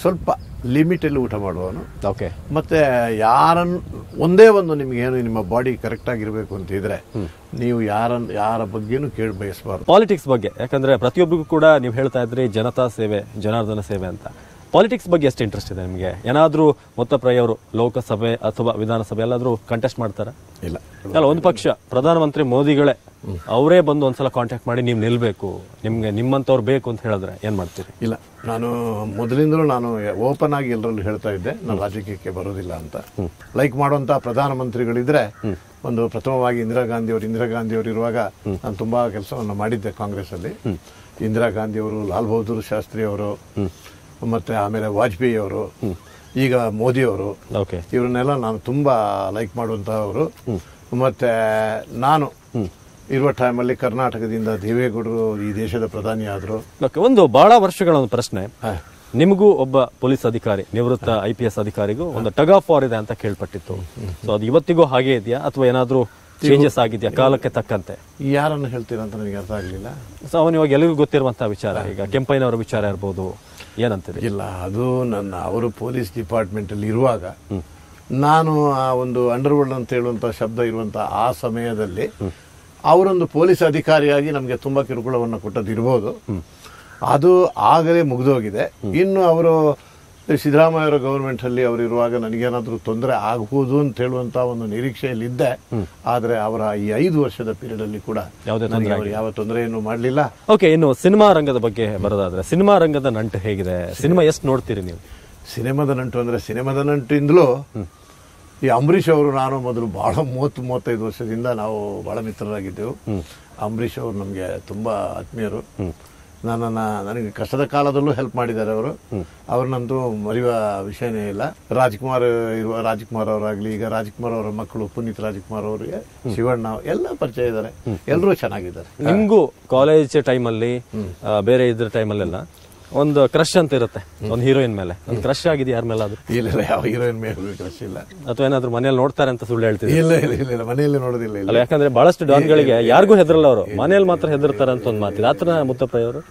ಸ್ವಲ್ಪ ಲಿಮಿಟಲ್ಲಿ ಊಟ ಮಾಡುವವನು. ಓಕೆ. ಮತ್ತೆ ಯಾರನ್ನು ಒಂದೇ ಒಂದು ನಿಮ್ಗೆ ಏನು ನಿಮ್ಮ ಬಾಡಿ ಕರೆಕ್ಟ್ ಆಗಿರಬೇಕು ಅಂತ ಇದ್ರೆ ನೀವು ಯಾರನ್ನು ಯಾರ ಬಗ್ಗೆನೂ ಕೇಳಿ ಬಯಸಬಾರ್ದು. ಪಾಲಿಟಿಕ್ಸ್ ಬಗ್ಗೆ. ಯಾಕಂದ್ರೆ ಪ್ರತಿಯೊಬ್ಬರಿಗೂ ಕೂಡ ನೀವು ಹೇಳ್ತಾ ಇದ್ರಿ ಜನತಾ ಸೇವೆ ಜನಾರ್ದನ ಸೇವೆ ಅಂತ. ಪಾಲಿಟಿಕ್ಸ್ ಬಗ್ಗೆ ಎಷ್ಟು ಇಂಟ್ರೆಸ್ಟ್ ಇದೆ ನಿಮಗೆ? ಏನಾದರೂ ಮುತ್ತಪ್ರೈ ಅವರು ಲೋಕಸಭೆ ಅಥವಾ ವಿಧಾನಸಭೆ ಎಲ್ಲಾದರೂ ಕಂಟೆಸ್ಟ್ ಮಾಡ್ತಾರಾ? ಇಲ್ಲ. ಅಲ್ಲ ಒಂದು ಪಕ್ಷ ಪ್ರಧಾನಮಂತ್ರಿ ಮೋದಿಗಳೇ ಅವರೇ ಬಂದು ಒಂದ್ಸಲ ಕಾಂಟ್ಯಾಕ್ಟ್ ಮಾಡಿ ನೀವು ನಿಲ್ಲಬೇಕು ನಿಮಗೆ ನಿಮ್ಮಂಥವ್ರು ಬೇಕು ಅಂತ ಹೇಳಿದ್ರೆ ಏನು ಮಾಡ್ತೀರಿ? ಇಲ್ಲ. ನಾನು ಮೊದಲಿಂದಲೂ ನಾನು ಓಪನ್ ಆಗಿ ಎಲ್ಲರಲ್ಲೂ ಹೇಳ್ತಾ ಇದ್ದೆ. ನಾನು ರಾಜಕೀಯಕ್ಕೆ ಬರೋದಿಲ್ಲ ಅಂತ. ಲೈಕ್ ಮಾಡುವಂತ ಪ್ರಧಾನಮಂತ್ರಿಗಳಿದ್ರೆ ಒಂದು ಪ್ರಥಮವಾಗಿ ಇಂದಿರಾ ಗಾಂಧಿ ಅವರು ಇಂದಿರಾ ಗಾಂಧಿ ಅವರು ಇರುವಾಗ ನಾನು ತುಂಬಾ ಕೆಲಸವನ್ನು ಮಾಡಿದ್ದೆ ಕಾಂಗ್ರೆಸ್ ಅಲ್ಲಿ ಇಂದಿರಾ ಗಾಂಧಿ ಅವರು ಲಾಲ್ ಬಹದ್ದೂರ್ ಶಾಸ್ತ್ರಿ ಅವರು ಮತ್ತೆ ಆಮೇಲೆ ವಾಜಪೇಯಿ ಅವರು ಈಗ ಮೋದಿ ಅವರು ಓಕೆ. ಇವರನ್ನೆಲ್ಲ ನಾನು ತುಂಬಾ ಲೈಕ್ ಮಾಡುವಂತಹವರು. ಮತ್ತೆ ನಾನು ಇರುವ ಟೈಮಲ್ಲಿ ಕರ್ನಾಟಕದಿಂದ ದೇವೇಗೌಡರು ಈ ದೇಶದ ಪ್ರಧಾನಿ ಆದರು. ಒಂದು ಬಹಳ ವರ್ಷಗಳ ಒಂದು ಪ್ರಶ್ನೆ. ನಿಮಗೂ ಒಬ್ಬ ಪೊಲೀಸ್ ಅಧಿಕಾರಿ ನಿವೃತ್ತ ಐ ಪಿ ಎಸ್ ಅಧಿಕಾರಿಗೂ ಒಂದು ಟಗ್ ಆಫ್ ವಾರ್ ಇದೆ ಅಂತ ಕೇಳ್ಪಟ್ಟಿತ್ತು. ಸೊ ಅದು ಇವತ್ತಿಗೂ ಹಾಗೆ ಇದೆಯಾ? ಅಥವಾ ಏನಾದರೂ ಚೇಂಜಸ್ ಆಗಿದೆಯಾ? ಕಾಲಕ್ಕೆ ತಕ್ಕಂತೆ. ಯಾರನ್ನು ಹೇಳ್ತೀರಾ ಅಂತ ನನಗೆ ಅರ್ಥ ಆಗಲಿಲ್ಲ. ಸೊ ಅವನು ಇವಾಗ ಎಲ್ಲರಿಗೂ ಗೊತ್ತಿರುವಂತಹ ವಿಚಾರ. ಈಗ ಕೆಂಪಯ್ಯನವರ ವಿಚಾರ ಇರ್ಬೋದು ಏನಂತೀರಿ? ಇಲ್ಲ ಅದು ನನ್ನ ಅವರು ಪೊಲೀಸ್ ಡಿಪಾರ್ಟ್ಮೆಂಟ್ ಅಲ್ಲಿ ಇರುವಾಗ ನಾನು ಆ ಒಂದು ಅಂಡರ್ವರ್ಲ್ಡ್ ಅಂತ ಹೇಳುವಂಥ ಶಬ್ದ ಇರುವಂಥ ಆ ಸಮಯದಲ್ಲಿ ಅವರೊಂದು ಪೊಲೀಸ್ ಅಧಿಕಾರಿಯಾಗಿ ನಮಗೆ ತುಂಬ ಕಿರುಕುಳವನ್ನು ಕೊಟ್ಟದ್ದು ಇರ್ಬೋದು ಅದು ಆಗಲೇ ಮುಗಿದೋಗಿದೆ. ಇನ್ನು ಅವರು ಸಿದ್ದರಾಮಯ್ಯ ಗೌರ್ಮೆಂಟಲ್ಲಿ ಗೌರ್ಮೆಂಟ್ ಅಲ್ಲಿ ಅವರು ಇರುವಾಗ ನನಗೇನಾದರೂ ತೊಂದರೆ ಆಗಬಹುದು ಅಂತ ಹೇಳುವಂತ ಒಂದು ನಿರೀಕ್ಷೆಯಲ್ಲಿದ್ದೆ. ಆದರೆ ಅವರ ಈ ಐದು ವರ್ಷದ ಪೀರಿಯಡ್ ಅಲ್ಲಿ ಕೂಡ ಅವರು ಯಾವ ತೊಂದರೆಯನ್ನು ಮಾಡಲಿಲ್ಲ. ಓಕೆ ಇನ್ನು ಸಿನಿಮಾ ರಂಗದ ಬಗ್ಗೆ ಬರೋದಾದ್ರೆ ಸಿನಿಮಾ ರಂಗದ ನಂಟು ಹೇಗಿದೆ? ಸಿನಿಮಾ ಎಷ್ಟು ನೋಡ್ತೀರಿ ನೀವು? ಸಿನಿಮಾದ ನಂಟು ಅಂದ್ರೆ ಸಿನಿಮಾದ ನಂಟಿಂದಲೂ ಈ ಅಂಬರೀಷ್ ಅವರು ನಾನು ಮೊದಲು ಬಹಳ ಮೂವತ್ತು ಮೂವತ್ತೈದು ವರ್ಷದಿಂದ ನಾವು ಬಹಳ ಮಿತ್ರರಾಗಿದ್ದೆವು. ಅಂಬರೀಷ್ ಅವರು ನಮಗೆ ತುಂಬಾ ಆತ್ಮೀಯರು. ನನ್ನನ್ನ ನನಗೆ ಕಷ್ಟದ ಕಾಲದಲ್ಲೂ ಹೆಲ್ಪ್ ಮಾಡಿದ್ದಾರೆ ಅವರು. ಅವ್ರನ್ನಂತೂ ಮರೆಯುವ ವಿಷಯನೇ ಇಲ್ಲ. ರಾಜ್ಕುಮಾರ್ ಇರುವ ರಾಜ್ಕುಮಾರ್ ಅವರಾಗ್ಲಿ ಈಗ ರಾಜ್ಕುಮಾರ್ ಅವರ ಮಕ್ಕಳು ಪುನೀತ್ ರಾಜ್ಕುಮಾರ್ ಅವರಿಗೆ ಶಿವಣ್ಣ ಎಲ್ಲ ಪರಿಚಯ ಇದ್ದಾರೆ. ಎಲ್ಲರೂ ಚೆನ್ನಾಗಿದ್ದಾರೆ. ನಿಮಗೂ ಕಾಲೇಜ್ ಟೈಮಲ್ಲಿ ಬೇರೆ ಇದ್ರ ಟೈಮಲ್ಲೆಲ್ಲ ಒಂದು ಕ್ರಶ್ ಅಂತ ಇರುತ್ತೆ. ಒಂದು ಹೀರೋಯಿನ್ ಮೇಲೆ. ಒಂದು ಕ್ರಶ್ ಆಗಿದೆ ಯಾರ ಅದು ಇಲ್ಲ ಯಾವ ಹೀರೋಯಿನ್ ಮೇಲೆ ಕ್ರಶ್ ಇಲ್ಲ. ಅಥವಾ ಏನಾದ್ರೂ ಮನೇಲಿ ನೋಡ್ತಾರೆ ಅಂತ ಸುಳ್ಳು ಹೇಳ್ತೀವಿ ಇಲ್ಲ ಇಲ್ಲ ಇಲ್ಲ ಮನೆಯಲ್ಲಿ ನೋಡೋದಿಲ್ಲ ಇಲ್ಲ. ಯಾಕಂದ್ರೆ ಬಹಳಷ್ಟು ಡಾನ್ಗಳಿಗೆ ಯಾರಿಗೂ ಹೆದರಲ್ಲ ಅವರು. ಮನೇಲಿ ಮಾತ್ರ ಹೆದರ್ತಾರೆ ಅಂತ ಒಂದು ಮಾತಿದೆ. ಆತರ ಮುತ್ತಪ್ಪ ಅವರು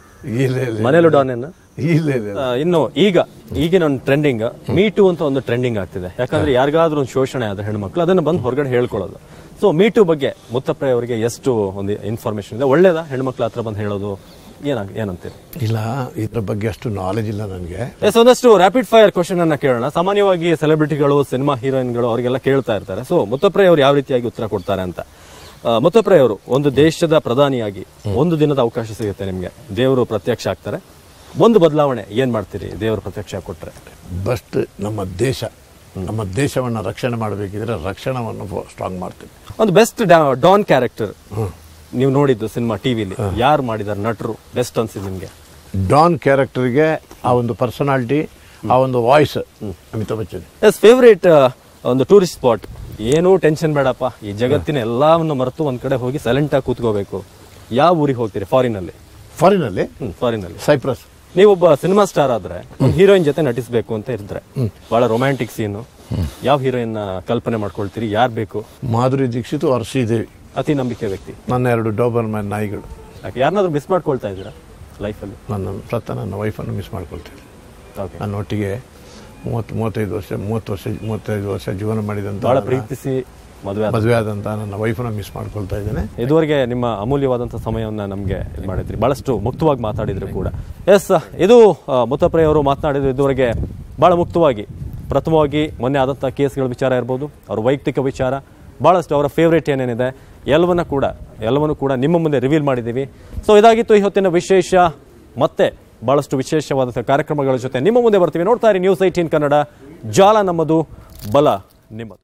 ಇಲ್ಲ ಇಲ್ಲ ಮನೇಲೂ ಡಾನ್ ಏನ? ಇಲ್ಲ ಇಲ್ಲ ಇನ್ನು ಈಗ ಈಗಿನ ಒಂದು ಟ್ರೆಂಡಿಂಗ್ ಮೀಟು ಅಂತ ಒಂದು ಟ್ರೆಂಡಿಂಗ್ ಆಗ್ತಿದೆ. ಯಾಕಂದ್ರೆ ಯಾರಿಗಾದ್ರೂ ಒಂದು ಶೋಷಣೆ ಆದ್ರೆ ಹೆಣ್ಮಕ್ಳು ಅದನ್ನ ಬಂದು ಹೊರಗಡೆ ಹೇಳ್ಕೊಳ್ಳೋದು. ಸೊ ಮೀಟು ಬಗ್ಗೆ ಮುತ್ತಪ್ಪ ಅವರಿಗೆ ಎಷ್ಟು ಒಂದು ಇನ್ಫಾರ್ಮೇಶನ್ ಇದೆ? ಒಳ್ಳೇದಾ? ಹೆಣ್ಮಕ್ಳ ಹತ್ರ ಬಂದು ಹೇಳೋದು? ಏನಾಗ ಏನಂತೀರಿ? ಇಲ್ಲ ಇದ್ರ ಬಗ್ಗೆ ಅಷ್ಟು ನಾಲೆಜ್ ಇಲ್ಲ ನನಗೆ. ಎಸ್ ಒಂದಷ್ಟು ರ್ಯಾಪಿಡ್ ಫೈರ್ ಕ್ವಶನ್ ಅನ್ನ ಕೇಳೋಣ. ಸಾಮಾನ್ಯವಾಗಿ ಸೆಲೆಬ್ರಿಟಿಗಳು ಸಿನಿಮಾ ಹೀರೋಯಿನ್ಗಳು ಅವರಿಗೆಲ್ಲ ಕೇಳ್ತಾ ಇರ್ತಾರೆ. ಸೊ ಮುತ್ತಪ್ರೈ ಅವರು ಯಾವ ರೀತಿಯಾಗಿ ಉತ್ತರ ಕೊಡ್ತಾರೆ ಅಂತ? ಮುತ್ತಪ್ರೈ ಅವರು ಒಂದು ದೇಶದ ಪ್ರಧಾನಿಯಾಗಿ ಒಂದು ದಿನದ ಅವಕಾಶ ಸಿಗುತ್ತೆ ನಿಮಗೆ. ದೇವರು ಪ್ರತ್ಯಕ್ಷ ಆಗ್ತಾರೆ. ಒಂದು ಬದಲಾವಣೆ ಏನು ಮಾಡ್ತೀರಿ? ದೇವರು ಪ್ರತ್ಯಕ್ಷ ಕೊಟ್ಟರೆ ಬಸ್ಟ್ ನಮ್ಮ ದೇಶ. ನಮ್ಮ ದೇಶವನ್ನು ರಕ್ಷಣೆ ಮಾಡಬೇಕಿದ್ರೆ ರಕ್ಷಣವನ್ನು ಸ್ಟ್ರಾಂಗ್ ಮಾಡ್ತೀವಿ. ಒಂದು ಬೆಸ್ಟ್ ಡಾನ್ ಕ್ಯಾರೆಕ್ಟರ್ ನೀವು ನೋಡಿದ್ದು ಸಿನಿಮಾ ಟಿವಿಲಿ. ಯಾರು ಮಾಡಿದ್ದಾರೆ ನಟರು? ಬೆಸ್ಟ್ ಅನ್ಸಿದ್ ನಿಮಗೆ. ಡಾನ್ ಕ್ಯಾರೆಕ್ಟರ್ಗೆ ಆ ಒಂದು ಪರ್ಸನಾಲಿಟಿ ಆ ಒಂದು voice Amitabh Bachchan. Yes favourite ಒಂದು ಟೂರಿಸ್ಟ್ ಸ್ಪಾಟ್ ಏನೂ ಟೆನ್ಷನ್ ಬೇಡಪ್ಪ. ಈ ಜಗತ್ತಿನ ಎಲ್ಲವನ್ನು ಮರೆತು ಒಂದ್ ಕಡೆ ಹೋಗಿ ಸೈಲೆಂಟ್ ಆಗಿ ಕೂತ್ಕೋಬೇಕು. ಯಾವ ಊರಿಗೆ ಹೋಗ್ತೀರಿ? ಫಾರಿನ್ ಅಲ್ಲಿ. ಫಾರಿನಲ್ಲಿ ಫಾರಿನ್ ಅಲ್ಲಿ. ಸೈಪ್ರಸ್ ನೀವೊಬ್ಬ ಸಿನಿಮಾ ಸ್ಟಾರ್ ಆದ್ರೆ ಹೀರೋಯಿನ್ ಜೊತೆ ನಟಿಸಬೇಕು ಅಂತ ಇದ್ರೆ ಬಹಳ ರೊಮ್ಯಾಂಟಿಕ್ ಸೀನು ಯಾವ ಹೀರೋಯಿನ್ ಕಲ್ಪನೆ ಮಾಡ್ಕೊಳ್ತೀರಿ? ಯಾರು ಬೇಕು? ಮಾಧುರಿ ದೀಕ್ಷಿತ್ ಅವ್ರ ಶ್ರೀದೇವಿ ಅತಿ ನಂಬಿಕೆ ವ್ಯಕ್ತಿ. ನನ್ನ ಎರಡು ಡೋಬರ್ ಮ್ಯಾನ್ ನಾಯಿಗಳು. ಯಾಕೆ? ಯಾರನ್ನಾದ್ರೂ ಮಿಸ್ ಮಾಡ್ಕೊಳ್ತಾ ಇದ್ದೀರಾ ಲೈಫಲ್ಲಿ? ನನ್ನ ಸತ್ತ ನನ್ನ ವೈಫನ್ನು ಮಿಸ್ ಮಾಡ್ಕೊಳ್ತೀನಿ. ನನ್ನ ಒಟ್ಟಿಗೆ ಮೂವತ್ತು ಮೂವತ್ತೈದು ವರ್ಷ ಮೂವತ್ತು ವರ್ಷ ಮೂವತ್ತೈದು ವರ್ಷ ಜೀವನ ಮಾಡಿದಂಥ ಭಾಳ ಪ್ರೀತಿಸಿ ಮದುವೆ ಮದುವೆ ಆದಂಥ ನನ್ನ ವೈಫನ್ನು ಮಿಸ್ ಮಾಡ್ಕೊಳ್ತಾ ಇದ್ದೇನೆ. ಇದುವರೆಗೆ ನಿಮ್ಮ ಅಮೂಲ್ಯವಾದಂಥ ಸಮಯವನ್ನ ನಮಗೆ ಇದು ಮಾಡಿದ್ರಿ. ಬಹಳಷ್ಟು ಮುಕ್ತವಾಗಿ ಮಾತಾಡಿದ್ರು ಕೂಡ. ಎಸ್ ಇದು ಮುತ್ತಪ್ರೈ ಅವರು ಮಾತನಾಡಿದ್ರು ಇದುವರೆಗೆ ಭಾಳ ಮುಕ್ತವಾಗಿ. ಪ್ರಥಮವಾಗಿ ಮೊನ್ನೆ ಆದಂಥ ಕೇಸ್ಗಳ ವಿಚಾರ ಇರ್ಬೋದು ಅವ್ರ ವೈಯಕ್ತಿಕ ವಿಚಾರ ಭಾಳಷ್ಟು ಅವರ ಫೇವ್ರೇಟ್ ಏನೇನಿದೆ ಎಲ್ಲವನ್ನ ಕೂಡ ಎಲ್ಲವನ್ನು ಕೂಡ ನಿಮ್ಮ ಮುಂದೆ ರಿವೀಲ್ ಮಾಡಿದ್ದೀವಿ. ಸೊ ಇದಾಗಿತ್ತು ಈ ಹೊತ್ತಿನ ವಿಶೇಷ. ಮತ್ತೆ ಭಾಳಷ್ಟು ವಿಶೇಷವಾದಂಥ ಕಾರ್ಯಕ್ರಮಗಳ ಜೊತೆ ನಿಮ್ಮ ಮುಂದೆ ಬರ್ತೀವಿ. ನೋಡ್ತಾ ಇರಿ ನ್ಯೂಸ್ ಏಯ್ಟೀನ್ ಕನ್ನಡ. ಜಾಲ ನಮ್ಮದು, ಬಲ ನಿಮ್ಮದು.